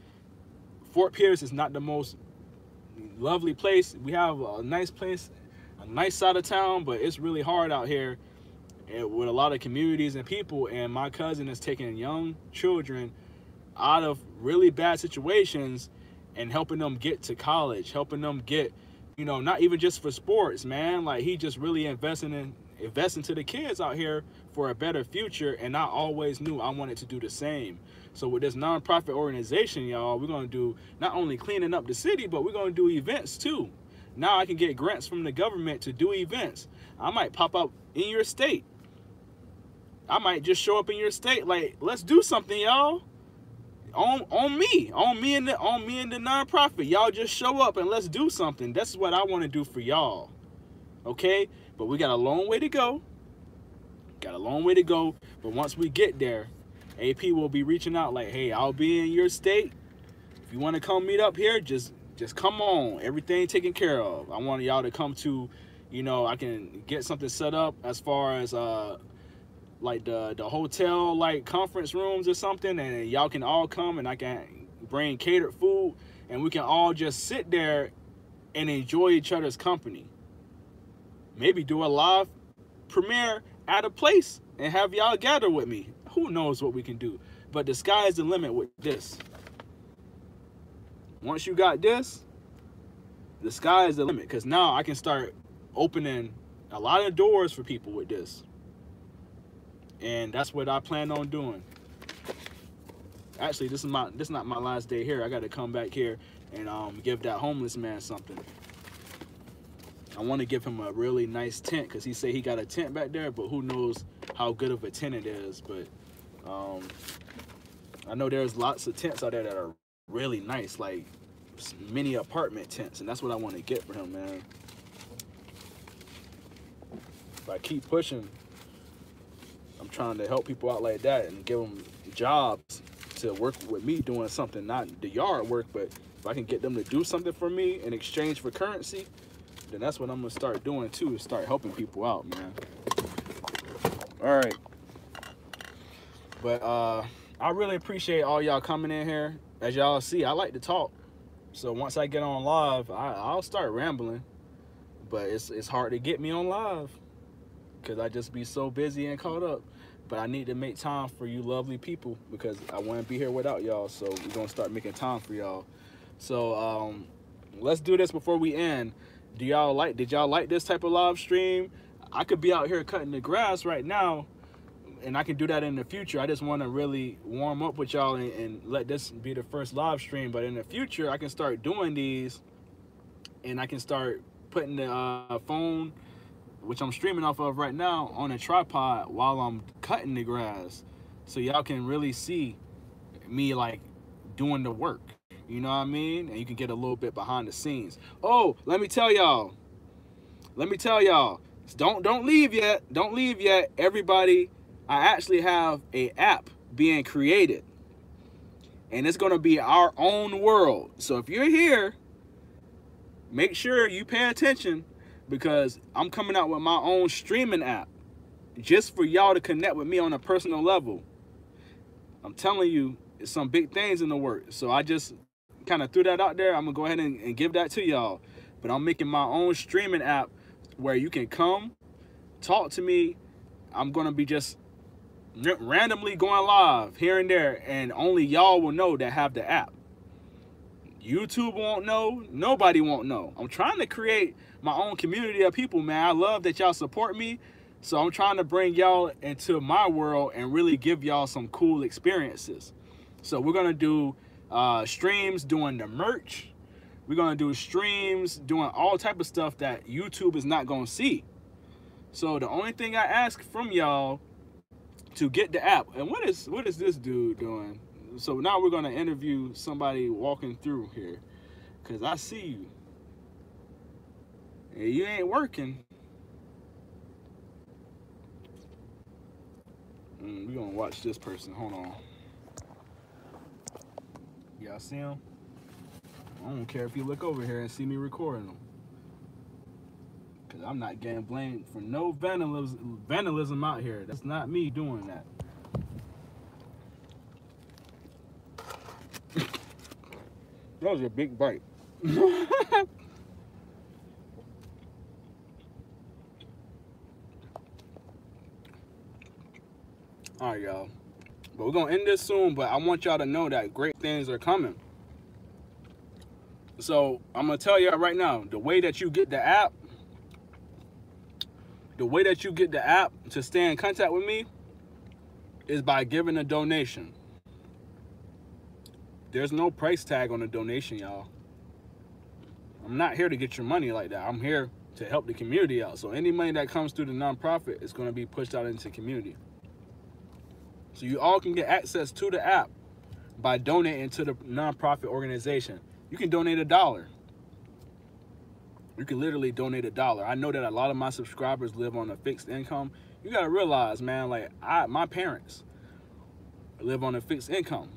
Fort Pierce is not the most lovely place. We have a nice place a nice side of town, but it's really hard out here with a lot of communities and people. And my cousin is taking young children out of really bad situations and helping them get to college, helping them get, you know, not even just for sports, man. Like he just really investing in investing to the kids out here for a better future. And I always knew I wanted to do the same. So with this nonprofit organization, y'all, we're gonna do not only cleaning up the city, but we're gonna do events too. Now I can get grants from the government to do events. I might pop up in your state. I might just show up in your state. Like, let's do something, y'all. On on me, on me and the on me and the nonprofit. Y'all just show up and let's do something. That's what I want to do for y'all. Okay? But we got a long way to go. Got a long way to go. But once we get there, AP will be reaching out like, hey, I'll be in your state. If you want to come meet up here, just just come on. Everything taken care of. I want y'all to come to, you know, I can get something set up as far as uh like the the hotel like conference rooms or something and y'all can all come and I can bring catered food and we can all just sit there and enjoy each other's company. Maybe do a live premiere at a place and have y'all gather with me. Who knows what we can do? But the sky is the limit with this. Once you got this, the sky is the limit because now I can start opening a lot of doors for people with this. And that's what I plan on doing. Actually, this is my this is not my last day here. I got to come back here and um, give that homeless man something. I want to give him a really nice tent because he say he got a tent back there, but who knows how good of a tent it is. But um, I know there's lots of tents out there that are really nice, like mini apartment tents, and that's what I want to get for him, man. If I keep pushing, I'm trying to help people out like that and give them jobs to work with me doing something, not the yard work, but if I can get them to do something for me in exchange for currency, then that's what I'm gonna start doing too, is start helping people out, man. All right. But uh I really appreciate all y'all coming in here as y'all see, I like to talk. So once I get on live, I, will start rambling. But it's it's hard to get me on live because I just be so busy and caught up. But I need to make time for you lovely people because I to be here without y'all. So we're gonna start making time for y'all. So um, let's do this before we end. Do y'all like? Did y'all like this type of live stream? I could be out here cutting the grass right now and I can do that in the future. I just want to really warm up with y'all and, and, let this be the first live stream. But in the future, I can start doing these, and I can start putting the uh, phone, which I'm streaming off of right now, on a tripod while I'm cutting the grass, so y'all can really see me like doing the work. You know what I mean? And you can get a little bit behind the scenes. Oh, let me tell y'all. Let me tell y'all. Don't don't leave yet. Don't leave yet. Everybody I actually have a app being created. And it's going to be our own world. So if you're here, make sure you pay attention because I'm coming out with my own streaming app just for y'all to connect with me on a personal level. I'm telling you, it's some big things in the works. So I just kind of threw that out there. I'm going to go ahead and, and give that to y'all. But I'm making my own streaming app where you can come, talk to me. I'm going to be just randomly going live here and there and only y'all will know that have the app youtube won't know nobody won't know i'm trying to create my own community of people man i love that y'all support me so i'm trying to bring y'all into my world and really give y'all some cool experiences so we're gonna do uh, streams doing the merch we're gonna do streams doing all type of stuff that youtube is not gonna see so the only thing i ask from y'all to get the app. And what is what is this dude doing? So now we're gonna interview somebody walking through here, cause I see you. And you ain't working. Mm, we're gonna watch this person. Hold on. Y'all see him? I don't care if you look over here and see me recording them. Because I'm not getting blamed for no vandalism, vandalism out here. That's not me doing that. that was a big bite. All right, y'all. But we're gonna end this soon. But I want y'all to know that great things are coming. So I'm gonna tell y'all right now, the way that you get the app, the way that you get the app to stay in contact with me is by giving a donation. There's no price tag on the donation, y'all. I'm not here to get your money like that. I'm here to help the community out. So any money that comes through the nonprofit is going to be pushed out into the community. So you all can get access to the app by donating to the nonprofit organization. You can donate a dollar. You can literally donate a dollar. I know that a lot of my subscribers live on a fixed income. You got to realize, man, like I my parents live on a fixed income.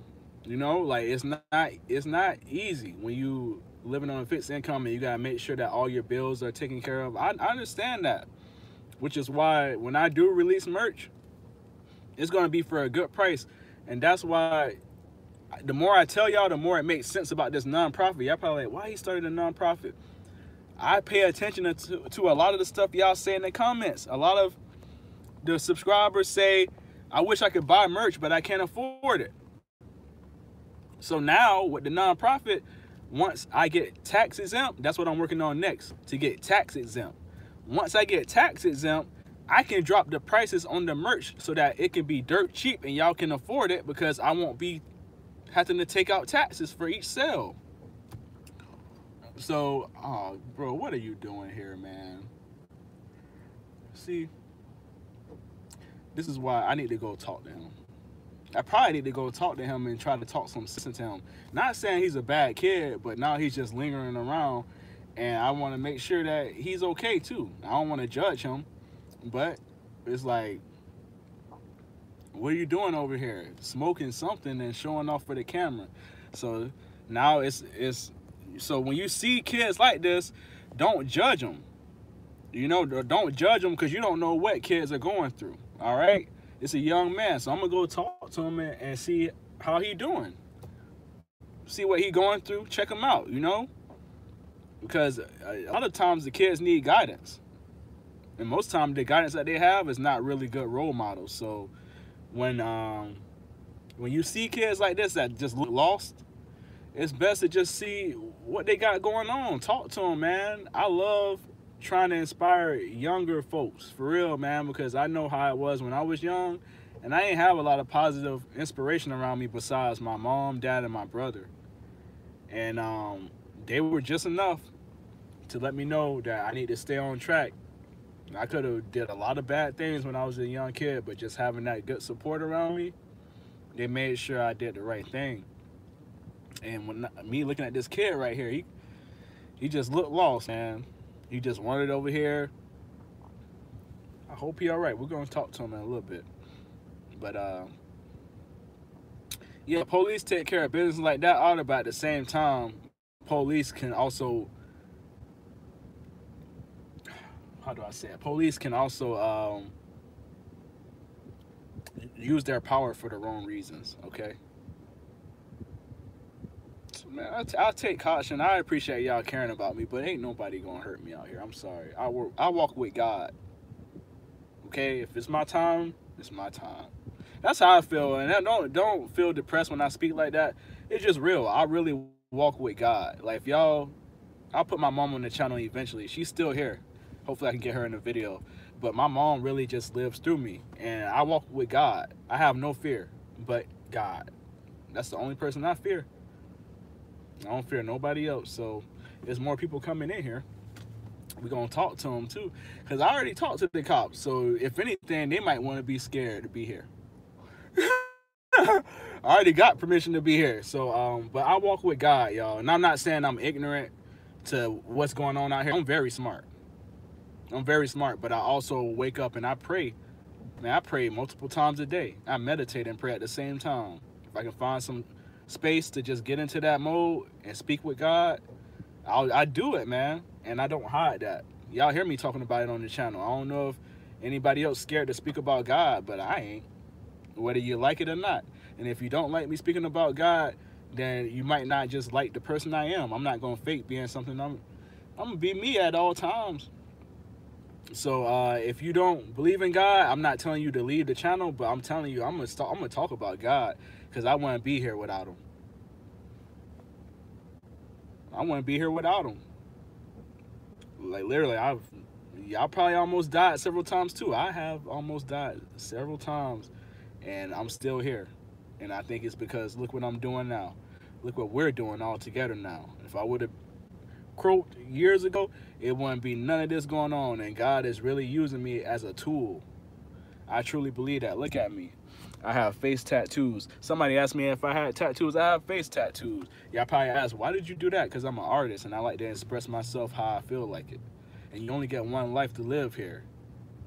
You know, like it's not it's not easy when you living on a fixed income and you gotta make sure that all your bills are taken care of. I, I understand that, which is why when I do release merch, it's gonna be for a good price, and that's why. The more I tell y'all, the more it makes sense about this nonprofit. Y'all probably like, why he started a nonprofit? I pay attention to, to a lot of the stuff y'all say in the comments. A lot of the subscribers say, I wish I could buy merch, but I can't afford it. So now with the nonprofit, once I get tax exempt, that's what I'm working on next to get tax exempt. Once I get tax exempt, I can drop the prices on the merch so that it can be dirt cheap and y'all can afford it because I won't be having to take out taxes for each sale. So, oh, bro, what are you doing here, man? See, this is why I need to go talk to him. I probably need to go talk to him and try to talk some sense to him. Not saying he's a bad kid, but now he's just lingering around, and I want to make sure that he's okay too. I don't want to judge him, but it's like, what are you doing over here? Smoking something and showing off for the camera. So now it's it's so when you see kids like this, don't judge them. You know, don't judge them because you don't know what kids are going through. All right it's a young man. So I'm gonna go talk to him and, and see how he doing. See what he going through. Check him out. You know, because a uh, lot of times the kids need guidance, and most time the guidance that they have is not really good role models. So when um when you see kids like this that just look lost, it's best to just see what they got going on. Talk to them, man. I love trying to inspire younger folks for real, man, because I know how it was when I was young and I ain't have a lot of positive inspiration around me besides my mom, dad, and my brother. And um, they were just enough to let me know that I need to stay on track. I could have did a lot of bad things when I was a young kid, but just having that good support around me, they made sure I did the right thing. And when me looking at this kid right here, he he just looked lost, man. He just wandered over here. I hope he all right. We're to talk to him in a little bit. But, uh, yeah, police take care of business like that all about the same time. Police can also, how do I say it? Police can also um, use their power for the wrong reasons, okay? man, I'll, take caution. I appreciate y'all caring about me, but ain't nobody gonna hurt me out here. I'm sorry. I work. I walk with God. Okay, if it's my time, it's my time. That's how I feel, and don't don't feel depressed when I speak like that. It's just real. I really walk with God. Like y'all, I'll put my mom on the channel eventually. She's still here. Hopefully, I can get her in the video. But my mom really just lives through me, and I walk with God. I have no fear, but God. That's the only person I fear. I don't fear nobody else. So there's more people coming in here. We're going to talk to them too. Because I already talked to the cops. So if anything, they might want to be scared to be here. I already got permission to be here. So, um, but I walk with God, y'all. And I'm not saying I'm ignorant to what's going on out here. I'm very smart. I'm very smart, but I also wake up and I pray. Man, I pray multiple times a day. I meditate and pray at the same time. If I can find some space to just get into that mode and speak with God, I'll, I do it, man. And I don't hide that. Y'all hear me talking about it on the channel. I don't know if anybody else scared to speak about God, but I ain't. Whether you like it or not. And if you don't like me speaking about God, then you might not just like the person I am. I'm not going to fake being something. I'm, I'm going to be me at all times. So uh, if you don't believe in God, I'm not telling you to leave the channel, but I'm telling you I'm gonna I'm gonna talk about God because I to be here without him. I to be here without him. Like literally, I've y'all probably almost died several times too. I have almost died several times, and I'm still here. And I think it's because look what I'm doing now. Look what we're doing all together now. If I would have croaked years ago, it wouldn't be none of this going on. And God is really using me as a tool. I truly believe that. Look at me. I have face tattoos. Somebody asked me if I had tattoos. I have face tattoos. Y'all probably asked, why did you do that? Because I'm an artist and I like to express myself how I feel like it. And you only get one life to live here.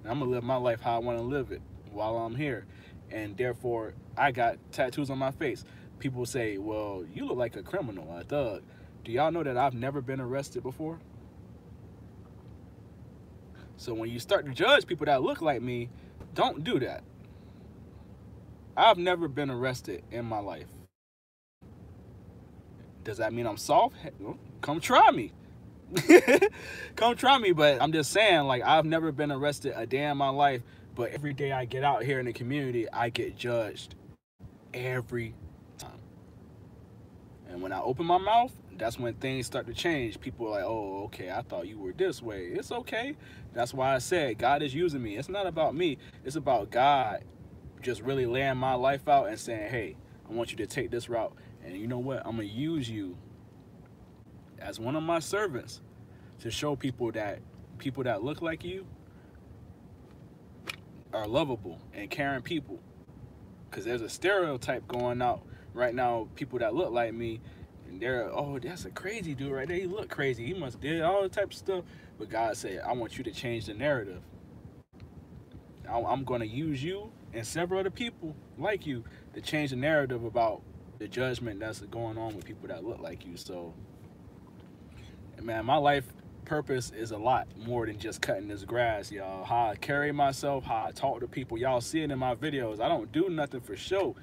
And I'm going to live my life how I want to live it while I'm here. And therefore, I got tattoos on my face. People say, well, you look like a criminal, a thug. Do y'all know that I've never been arrested before? So when you start to judge people that look like me, don't do that. I've never been arrested in my life. Does that mean I'm soft? Come try me. Come try me, but I'm just saying, like, I've never been arrested a day in my life, but every day I get out here in the community, I get judged every time. And when I open my mouth, that's when things start to change. People are like, oh, okay, I thought you were this way. It's okay. That's why I said God is using me. It's not about me. It's about God just really laying my life out and saying, hey, I want you to take this route. And you know what? I'm going to use you as one of my servants to show people that people that look like you are lovable and caring people. Because there's a stereotype going out right now, people that look like me and they're oh that's a crazy dude right there. He look crazy. He must did all the type of stuff. But god said i want you to change the narrative. I'm going to use you and several other people like you to change the narrative about the judgment that's going on with people that look like you. So man my life purpose is a lot more than just cutting this grass y'all. How i carry myself how i talk to people. Y'all see it in my videos i don't do nothing for show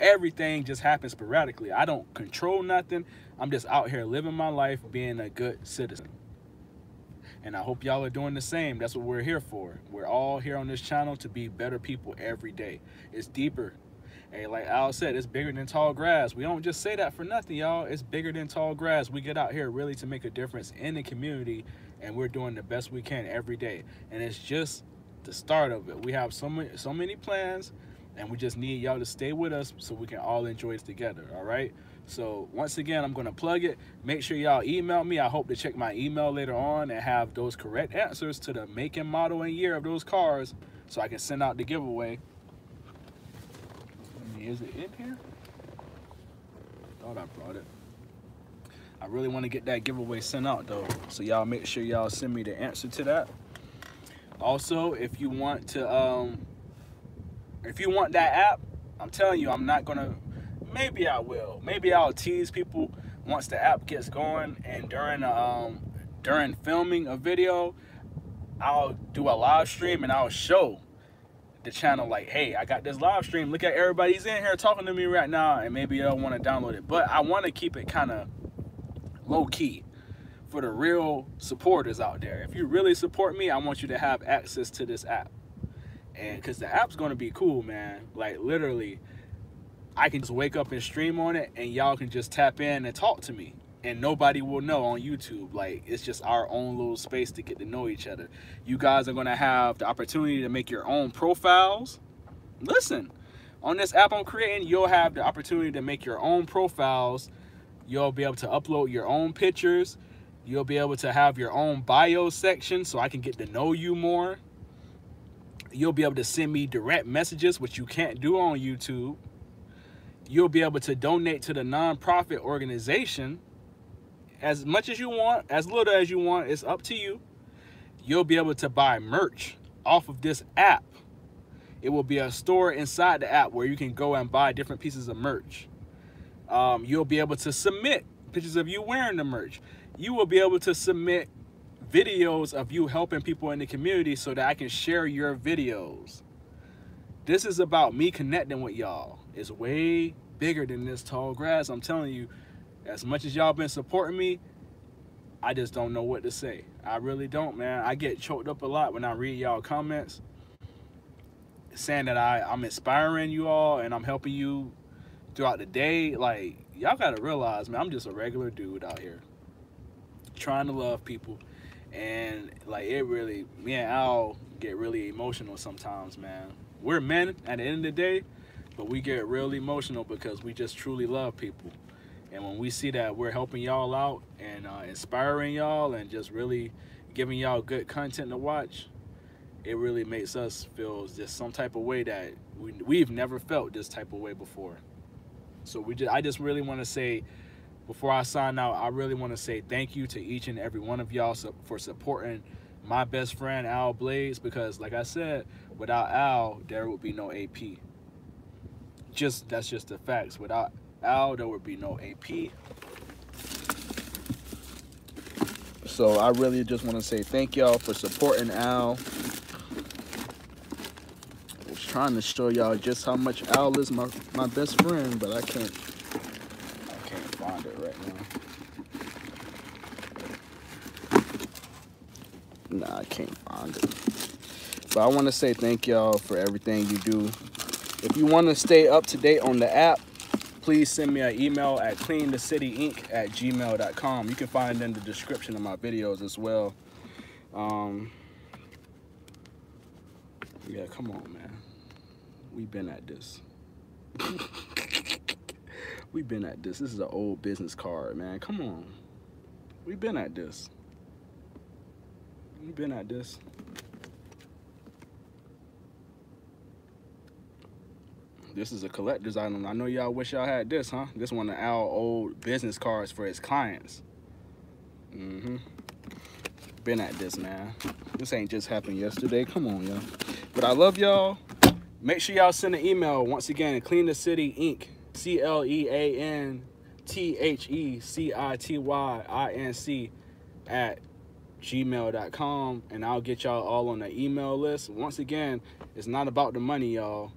everything just happens sporadically. I don't control nothing. I'm just out here living my life, being a good citizen. And I hope y'all are doing the same. That's what we're here for. We're all here on this channel to be better people every day. It's deeper. Hey, like Al said, it's bigger than tall grass. We don't just say that for nothing, y'all. It's bigger than tall grass. We get out here really to make a difference in the community, and we're doing the best we can every day. And it's just the start of it. We have so many, so many plans and we just need y'all to stay with us so we can all enjoy it together all right? So once again i'm going to plug it. Make sure y'all email me. I hope to check my email later on and have those correct answers to the make and model and year of those cars so i can send out the giveaway. Is it in here? Thought i brought it. I really want to get that giveaway sent out though. So y'all make sure y'all send me the answer to that. Also if you want to um if you want that app, I'm telling you, I'm not gonna, maybe I will. Maybe I'll tease people once the app gets going and during um, during filming a video, I'll do a live stream and I'll show the channel like, hey, I got this live stream. Look at everybody's in here talking to me right now and maybe they'll want to download it. But I want to keep it kind of low key for the real supporters out there. If you really support me, I want you to have access to this app and because the app's gonna be cool man. Like literally i can just wake up and stream on it and y'all can just tap in and talk to me. And nobody will know on youtube. Like it's just our own little space to get to know each other. You guys are gonna have the opportunity to make your own profiles. Listen on this app i'm creating you'll have the opportunity to make your own profiles. You'll be able to upload your own pictures. You'll be able to have your own bio section so i can get to know you more You'll be able to send me direct messages, which you can't do on YouTube. You'll be able to donate to the nonprofit organization as much as you want, as little as you want. It's up to you. You'll be able to buy merch off of this app. It will be a store inside the app where you can go and buy different pieces of merch. Um, you'll be able to submit pictures of you wearing the merch. You will be able to submit videos of you helping people in the community so that I can share your videos. This is about me connecting with y'all. It's way bigger than this tall grass. I'm telling you, as much as y'all been supporting me, I just don't know what to say. I really don't, man. I get choked up a lot when I read y'all comments saying that I, I'm inspiring you all and I'm helping you throughout the day. Like, y'all gotta realize, man, I'm just a regular dude out here trying to love people. And like it really, me and Al get really emotional sometimes, man. We're men at the end of the day, but we get real emotional because we just truly love people. And when we see that we're helping y'all out and uh, inspiring y'all and just really giving y'all good content to watch, it really makes us feel just some type of way that we, we've never felt this type of way before. So we just, I just really want to say, before I sign out, I really want to say thank you to each and every one of y'all for supporting my best friend Al Blades because, like I said, without Al, there would be no AP. Just that's just the facts. Without Al, there would be no AP. So I really just want to say thank y'all for supporting Al. I was trying to show y'all just how much Al is my, my best friend, but I can't can't it right now. Nah, I can't find it. But I want to say thank y'all for everything you do. If you want to stay up to date on the app, please send me an email at cleanthecityinc at gmail.com. You can find in the description of my videos as well. Um, yeah, come on, man. We've been at this. We've been at this. This is an old business card, man. Come on. We've been at this. We've been at this. This is a collector's item. I know y'all wish y'all had this, huh? This one of our old business cards for his clients. Mm-hmm. Been at this, man. This ain't just happened yesterday. Come on, y'all. But I love y'all. Make sure y'all send an email once again. Clean the City Inc. C L E A N T H E C I T Y I N C at gmail.com and I'll get y'all all on the email list. Once again, it's not about the money, y'all.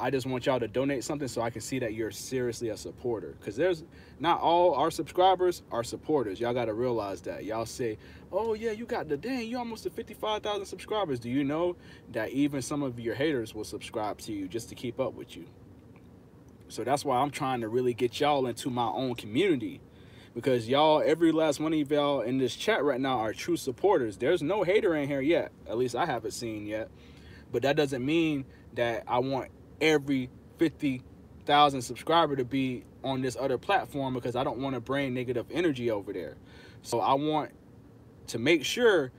I just want y'all to donate something so I can see that you're seriously a supporter. Because there's not all our subscribers are supporters. Y'all got to realize that. Y'all say, oh, yeah, you got the dang, you almost to 55,000 subscribers. Do you know that even some of your haters will subscribe to you just to keep up with you? So that's why I'm trying to really get y'all into my own community. Because y'all, every last one of y'all in this chat right now are true supporters. There's no hater in here yet. At least I haven't seen yet. But that doesn't mean that I want every 50,000 subscriber to be on this other platform because I don't want to bring negative energy over there. So I want to make sure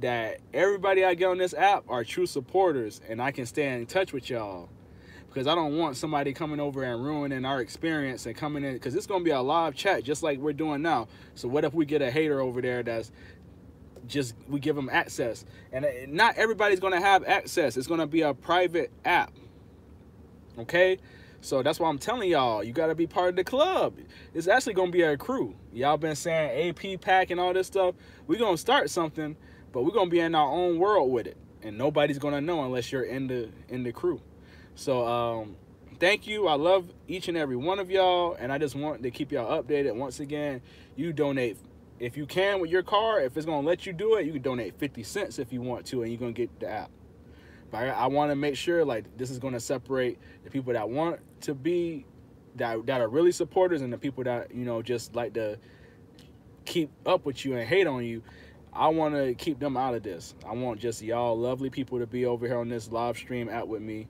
that everybody I get on this app are true supporters and I can stay in touch with y'all because I don't want somebody coming over and ruining our experience and coming in because it's going to be a live chat just like we're doing now. So what if we get a hater over there that's just we give them access? And uh, not everybody's going to have access. It's going to be a private app. Okay? So that's why i'm telling y'all you got to be part of the club. It's actually gonna be a crew. Y'all been saying ap pack and all this stuff. We're gonna start something but we're gonna be in our own world with it. And nobody's gonna know unless you're in the in the crew so um thank you i love each and every one of y'all and i just want to keep y'all updated once again you donate if you can with your car if it's gonna let you do it you can donate 50 cents if you want to and you're gonna get the app but I, I want to make sure like this is going to separate the people that want to be that that are really supporters and the people that you know just like to keep up with you and hate on you. I want to keep them out of this. I want just y'all lovely people to be over here on this live stream app with me.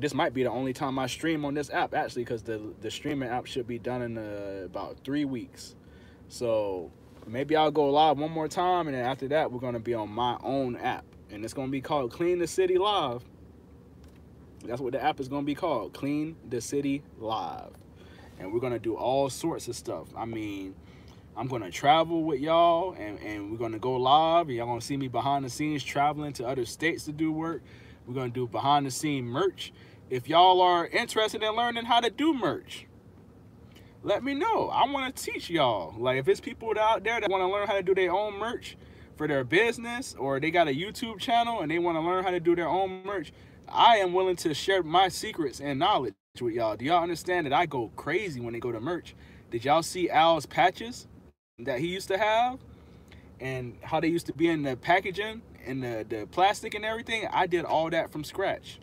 This might be the only time I stream on this app actually because the the streaming app should be done in uh, about three weeks. So maybe I'll go live one more time and then after that we're gonna be on my own app and it's gonna be called Clean the City Live. That's what the app is gonna be called, Clean the City Live. And we're gonna do all sorts of stuff. I mean, I'm gonna travel with y'all and, and we're gonna go live. Y'all gonna see me behind the scenes traveling to other states to do work. We're gonna do behind the scene merch. If y'all are interested in learning how to do merch, let me know. I wanna teach y'all. Like if it's people out there that wanna learn how to do their own merch, for their business or they got a YouTube channel and they want to learn how to do their own merch, I am willing to share my secrets and knowledge with y'all. Do y'all understand that I go crazy when they go to merch? Did y'all see Al's patches? that he used to have and how they used to be in the packaging and the, the plastic and everything, I did all that from scratch.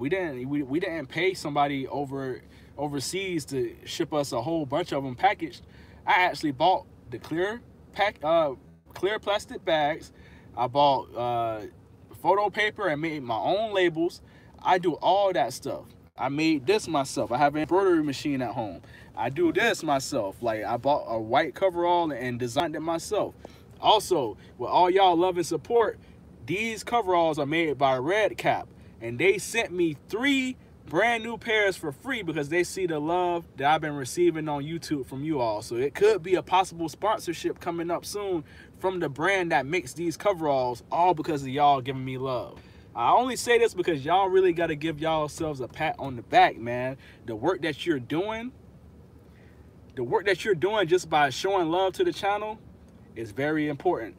We didn't we, we didn't pay somebody over overseas to ship us a whole bunch of them packaged. I actually bought the clear pack uh clear plastic bags. I bought uh photo paper and made my own labels. I do all that stuff. I made this myself. I have an embroidery machine at home. I do this myself. Like I bought a white coverall and designed it myself. Also, with all y'all love and support, these coveralls are made by Red Kap. And they sent me three brand new pairs for free because they see the love that I've been receiving on YouTube from you all. So it could be a possible sponsorship coming up soon from the brand that makes these coveralls, all because of y'all giving me love. I only say this because y'all really got to give y'all selves a pat on the back, man. The work that you're doing, the work that you're doing just by showing love to the channel is very important.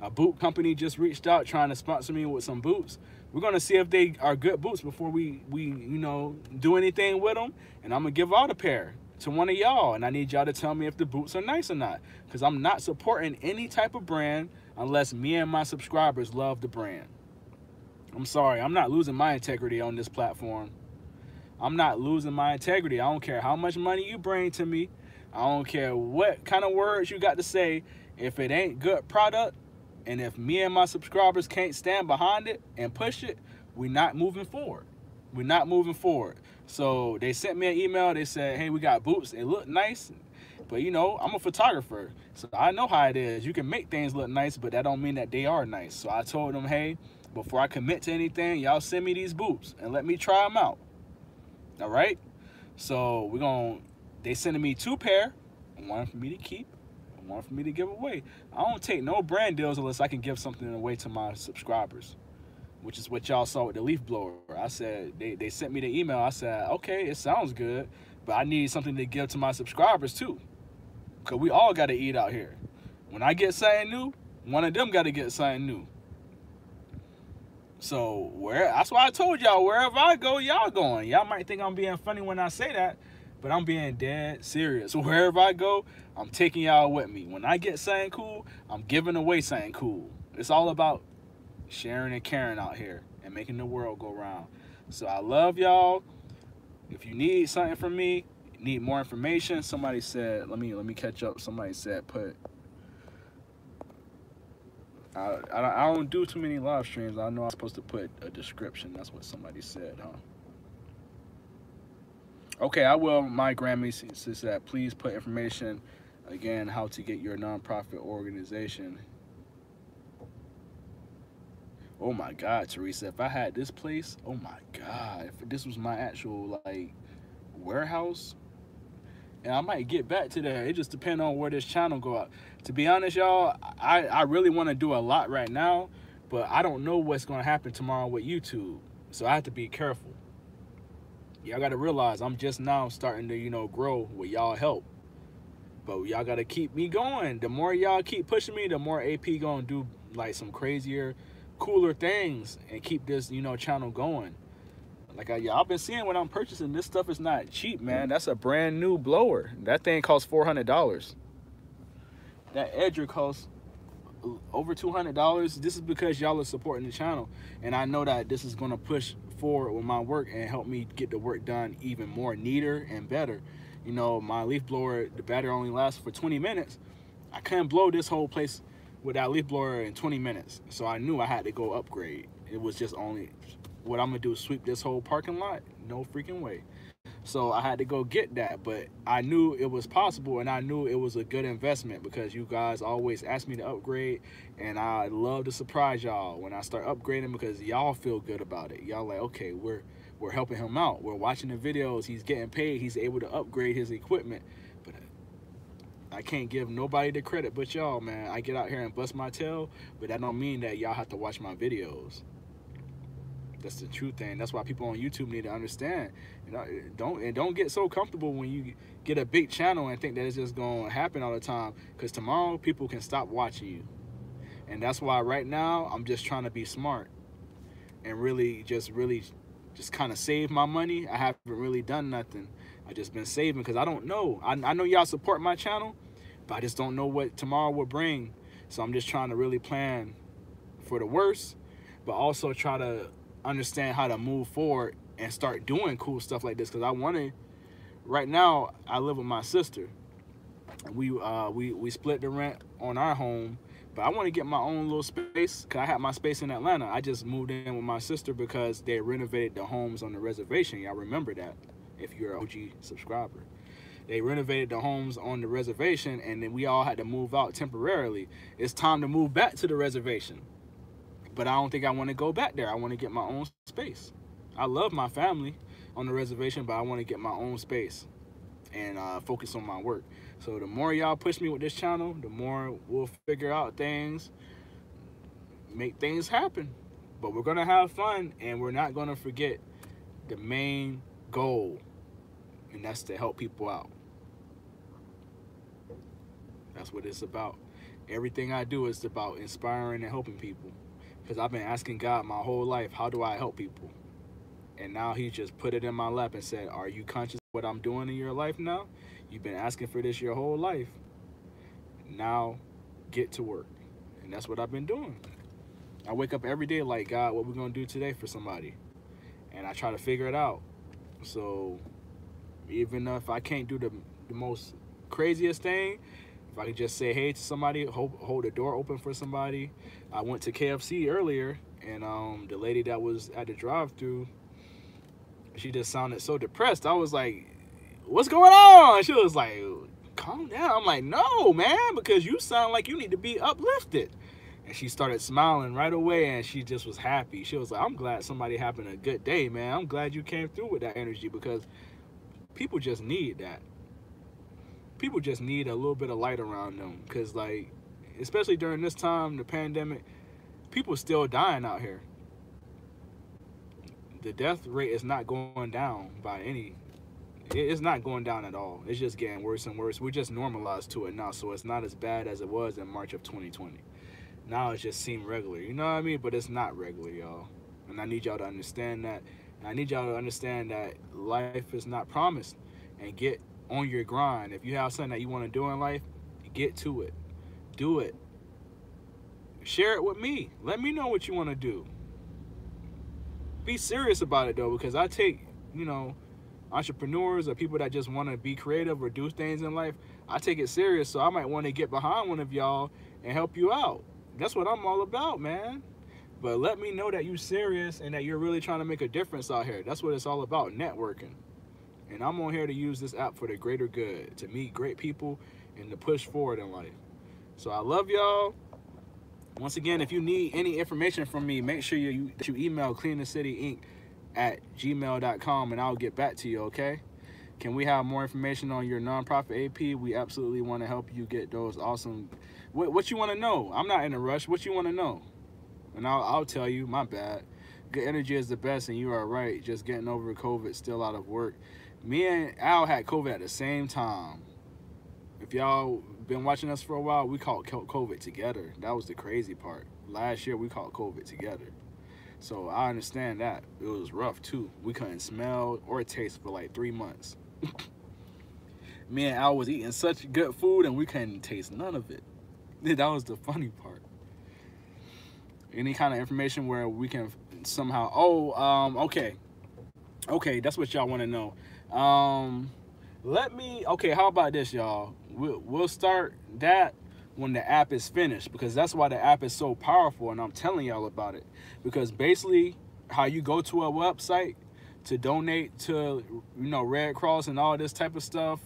A boot company just reached out trying to sponsor me with some boots. We're gonna see if they are good boots before we we you know do anything with them. And I'm gonna give out a pair to one of y'all, and I need y'all to tell me if the boots are nice or not. Cause I'm not supporting any type of brand unless me and my subscribers love the brand. I'm sorry, I'm not losing my integrity on this platform. I'm not losing my integrity. I don't care how much money you bring to me. I don't care what kind of words you got to say. If it ain't good product, and if me and my subscribers can't stand behind it and push it, we're not moving forward. We're not moving forward. So they sent me an email. They said, hey, we got boots. It look nice. But, you know, I'm a photographer. So I know how it is. You can make things look nice, but that don't mean that they are nice. So I told them, hey, before I commit to anything, y'all send me these boots and let me try them out. All right? So we're going to, they sending me two pair. One for me to keep for me to give away. I don't take no brand deals unless I can give something away to my subscribers, which is what y'all saw with the leaf blower. I said, they, they sent me the email. I said, okay, it sounds good, but I need something to give to my subscribers too. Because we all got to eat out here. When I get something new, one of them got to get something new. So where that's why I told y'all wherever I go, y'all going. Y'all might think I'm being funny when I say that, but I'm being dead serious. Wherever I go, I'm taking y'all with me. When I get something cool, I'm giving away something cool. It's all about sharing and caring out here and making the world go round. So I love y'all. If you need something from me, need more information, somebody said, let me let me catch up. Somebody said put I, I, I don't do too many live streams. I know I'm supposed to put a description. That's what somebody said, huh? Okay, I will. My Grammy says that please put information again how to get your nonprofit organization. Oh my God, Teresa! If I had this place, oh my God! If this was my actual like warehouse, and I might get back to that. It just depends on where this channel go out. To be honest, y'all, I I really want to do a lot right now, but I don't know what's gonna happen tomorrow with YouTube, so I have to be careful y'all got to realize I'm just now starting to, you know, grow with y'all help. But y'all got to keep me going. The more y'all keep pushing me, the more AP to do like some crazier, cooler things and keep this, you know, channel going. Like I, y'all been seeing when I'm purchasing, this stuff is not cheap, man. That's a brand new blower. That thing costs $400. That edger costs over $200. This is because y'all are supporting the channel. And I know that this is to push forward with my work and help me get the work done even more neater and better. You know, my leaf blower, the battery only lasts for 20 minutes. I couldn't blow this whole place with that leaf blower in 20 minutes. So I knew I had to go upgrade. It was just only, what I'm gonna do is sweep this whole parking lot? No freaking way. So I had to go get that, but I knew it was possible and I knew it was a good investment because you guys always ask me to upgrade and I love to surprise y'all when I start upgrading because y'all feel good about it. Y'all like, okay, we're we're helping him out. We're watching the videos, he's getting paid, he's able to upgrade his equipment. But I can't give nobody the credit but y'all, man. I get out here and bust my tail, but that don't mean that y'all have to watch my videos. That's the truth thing. That's why people on YouTube need to understand. You know, don't and don't get so comfortable when you get a big channel and think that it's just gonna happen all the time. Because tomorrow people can stop watching you, and that's why right now I'm just trying to be smart and really just really just kind of save my money. I haven't really done nothing. I just been saving because I don't know. I, I know y'all support my channel, But I just don't know what tomorrow will bring. So I'm just trying to really plan for the worst, but also try to understand how to move forward and start doing cool stuff like this. Because I want to. Right now, I live with my sister. We uh we we split the rent on our home, but I want to get my own little space. Cause I had my space in Atlanta. I just moved in with my sister because they renovated the homes on the reservation. Y'all remember that? If you're an OG subscriber they renovated the homes on the reservation and then we all had to move out temporarily it's time to move back to the reservation but i don't think i want to go back there. I want to get my own space. I love my family on the reservation but i want to get my own space and uh, focus on my work. So the more y'all push me with this channel the more we'll figure out things make things happen. But we're gonna have fun and we're not gonna forget the main goal and that's to help people out. That's what it's about. Everything I do is about inspiring and helping people. Because I've been asking God my whole life, how do I help people? And now he just put it in my lap and said, are you conscious of what I'm doing in your life now? You've been asking for this your whole life. Now get to work. And that's what I've been doing. I wake up every day like, God, what we going to do today for somebody? And I try to figure it out. So even if I can't do the, the most craziest thing, if I could just say hey to somebody, hold, hold the door open for somebody. I went to KFC earlier, and um, the lady that was at the drive-through, she just sounded so depressed. I was like, "What's going on?" She was like, "Calm down." I'm like, "No, man, because you sound like you need to be uplifted." And she started smiling right away, and she just was happy. She was like, "I'm glad somebody having a good day, man. I'm glad you came through with that energy because people just need that." People just need a little bit of light around them because like especially during this time the pandemic people still dying out here. The death rate is not going down by any it's not going down at all. It's just getting worse and worse. We just normalized to it now so it's not as bad as it was in march of 2020 now it just seems regular you know what i mean? But it's not regular y'all. And i need y'all to understand that and i need y'all to understand that life is not promised and get on your grind. If you have something that you want to do in life, get to it. Do it. Share it with me. Let me know what you want to do. Be serious about it though, because I take, you know, entrepreneurs or people that just want to be creative or do things in life, I take it serious. So I might want to get behind one of y'all and help you out. That's what I'm all about, man. But let me know that you're serious and that you're really trying to make a difference out here. That's what it's all about, networking. And I'm on here to use this app for the greater good, to meet great people and to push forward in life. So I love y'all. Once again, if you need any information from me, make sure you, you email cleanthecity at gmail.com and I'll get back to you, okay? Can we have more information on your nonprofit AP? We absolutely want to help you get those awesome... What, what you want to know? I'm not in a rush. What you want to know? And I'll, I'll tell you, my bad. Good energy is the best, and you are right. Just getting over COVID, still out of work me and Al had COVID at the same time. If y'all been watching us for a while, we caught COVID together. That was the crazy part. Last year, we caught COVID together. So I understand that. It was rough too. We couldn't smell or taste for like three months. me and Al was eating such good food and we couldn't taste none of it. That was the funny part. Any kind of information where we can somehow, oh, um, okay. Okay, that's what y'all want to know. Um, let me, okay, how about this, y'all? We'll, we'll start that when the app is finished because that's why the app is so powerful and I'm telling y'all about it. Because basically, how you go to a website to donate to, you know, Red Cross and all this type of stuff,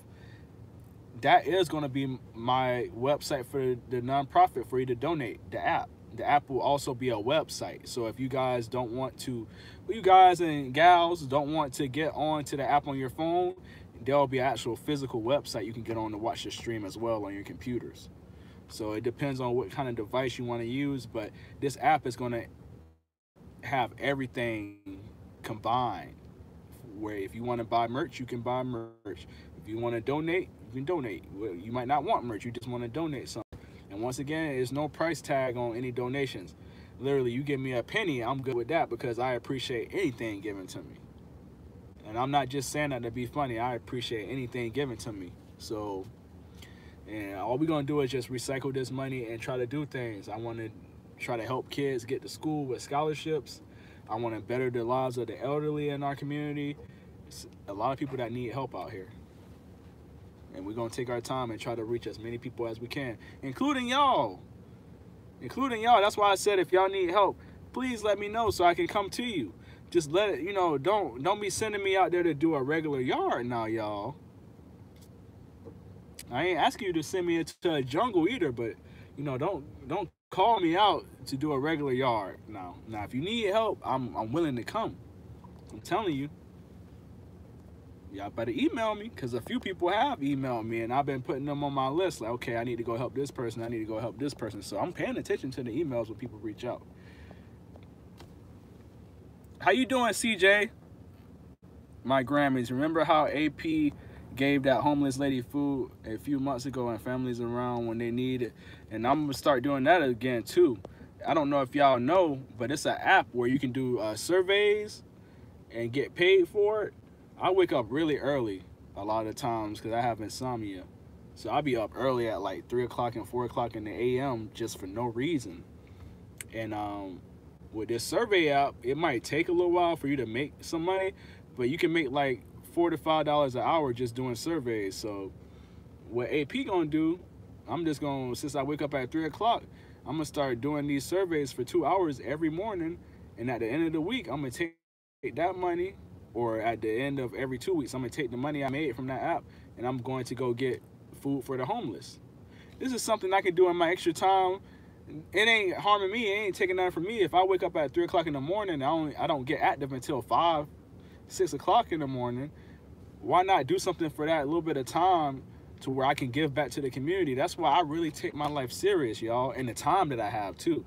that is going to be my website for the nonprofit for you to donate, the app the app will also be a website. So if you guys don't want to, you guys and gals don't want to get on to the app on your phone, there'll be an actual physical website you can get on to watch the stream as well on your computers. So it depends on what kind of device you want to use, but this app is going to have everything combined. Where if you want to buy merch, you can buy merch. If you want to donate, you can donate. You might not want merch, you just want to donate something. And once again, there's no price tag on any donations. Literally, you give me a penny, I'm good with that because I appreciate anything given to me. And I'm not just saying that to be funny. I appreciate anything given to me. So And all we're gonna do is just recycle this money and try to do things. I want to try to help kids get to school with scholarships. I want to better the lives of the elderly in our community. It's a lot of people that need help out here. And we're gonna take our time and try to reach as many people as we can, including y'all. Including y'all. That's why I said if y'all need help, please let me know so I can come to you. Just let it, you know, don't don't be sending me out there to do a regular yard now, y'all. I ain't asking you to send me into a jungle either, but you know, don't don't call me out to do a regular yard. Now, now if you need help, I'm I'm willing to come. I'm telling you. Y'all better email me because a few people have emailed me and I've been putting them on my list. Like, okay, I need to go help this person. I need to go help this person. So I'm paying attention to the emails when people reach out. How you doing, CJ? My Grammys. Remember how AP gave that homeless lady food a few months ago and families around when they need it. And I'm gonna start doing that again too. I don't know if y'all know, but it's an app where you can do uh, surveys and get paid for it. I wake up really early a lot of times because I have insomnia. So I'll be up early at like 3 o'clock and 4 o'clock in the AM just for no reason. And um, with this survey app, it might take a little while for you to make some money, but you can make like four to five dollars an hour just doing surveys. So what AP gonna do, I'm just gonna since I wake up at three o'clock, I'm gonna start doing these surveys for two hours every morning. And at the end of the week, I'm gonna take that money, or at the end of every two weeks, I'm gonna take the money I made from that app and I'm going to go get food for the homeless. This is something I can do in my extra time. It ain't harming me, it ain't taking nothing from me. If I wake up at three o'clock in the morning, I only I don't get active until five, six o'clock in the morning why not do something for that little bit of time to where I can give back to the community? That's why I really take my life serious, y'all, and the time that I have too.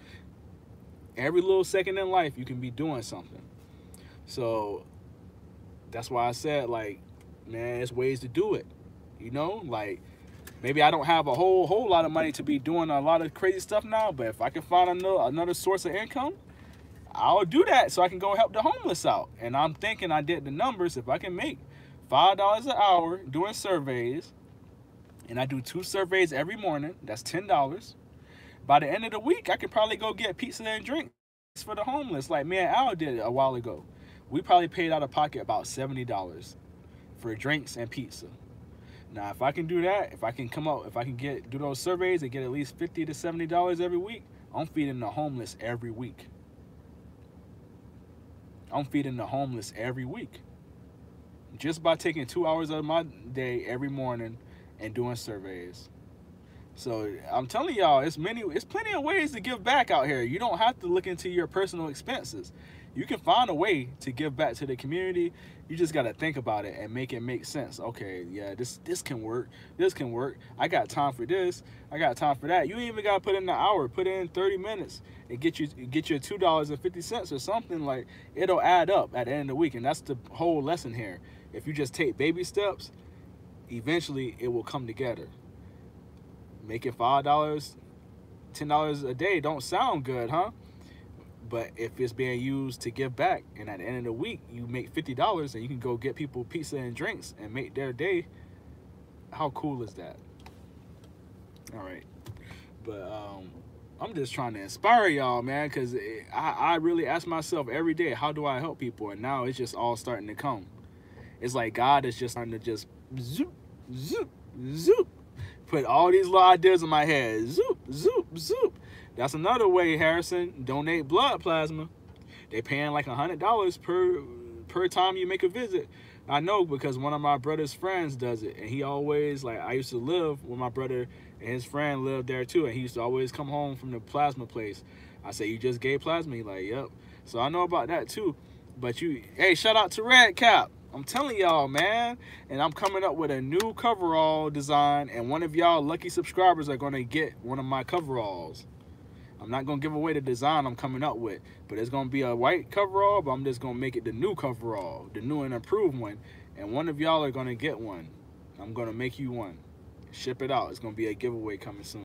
Every little second in life, you can be doing something. So that's why I said, like, man, there's ways to do it. You know, like maybe I don't have a whole whole lot of money to be doing a lot of crazy stuff now, but if I can find another another source of income, I'll do that so I can go help the homeless out. And I'm thinking I did the numbers. If I can make $5 an hour doing surveys, and I do two surveys every morning. That's $10. By the end of the week, I could probably go get pizza and drinks for the homeless like me and Al did a while ago. We probably paid out of pocket about $70 for drinks and pizza. Now, if I can do that, if I can come out, if I can get do those surveys and get at least 50 to $70 every week, I'm feeding the homeless every week. I'm feeding the homeless every week just by taking two hours of my day every morning and doing surveys. So I'm telling y'all, it's many, it's plenty of ways to give back out here. You don't have to look into your personal expenses. You can find a way to give back to the community. You just gotta think about it and make it make sense. Okay, yeah, this this can work. This can work. I got time for this. I got time for that. You even gotta put in an hour. Put in 30 minutes and get you get your two dollars and fifty cents or something like. It'll add up at the end of the week, and that's the whole lesson here. If you just take baby steps, eventually it will come together. Making five dollars, ten dollars a day don't sound good, huh? But if it's being used to give back, and at the end of the week you make fifty dollars, and you can go get people pizza and drinks and make their day, how cool is that? All right, but um, I'm just trying to inspire y'all, man, because I, I really ask myself every day, how do I help people? And now it's just all starting to come. It's like God is just trying to just zoop, zoop, zoop, put all these little ideas in my head. Zoop, zoop, zoop. That's another way, Harrison. Donate blood plasma. They paying like a hundred dollars per per time you make a visit. I know because one of my brother's friends does it, and he always like I used to live with my brother and his friend lived there too, and he used to always come home from the plasma place. I say, "You just gave plasma?" He like, "Yep." So I know about that too. But you, hey, shout out to Red Kap. I'm telling y'all, man. And I'm coming up with a new coverall design, and one of y'all lucky subscribers are gonna get one of my coveralls. I'm not gonna give away the design I'm coming up with, but it's gonna be a white coverall, but I'm just gonna make it the new coverall, the new and improved one. And one of y'all are gonna get one. I'm gonna make you one. Ship it out. It's gonna be a giveaway coming soon.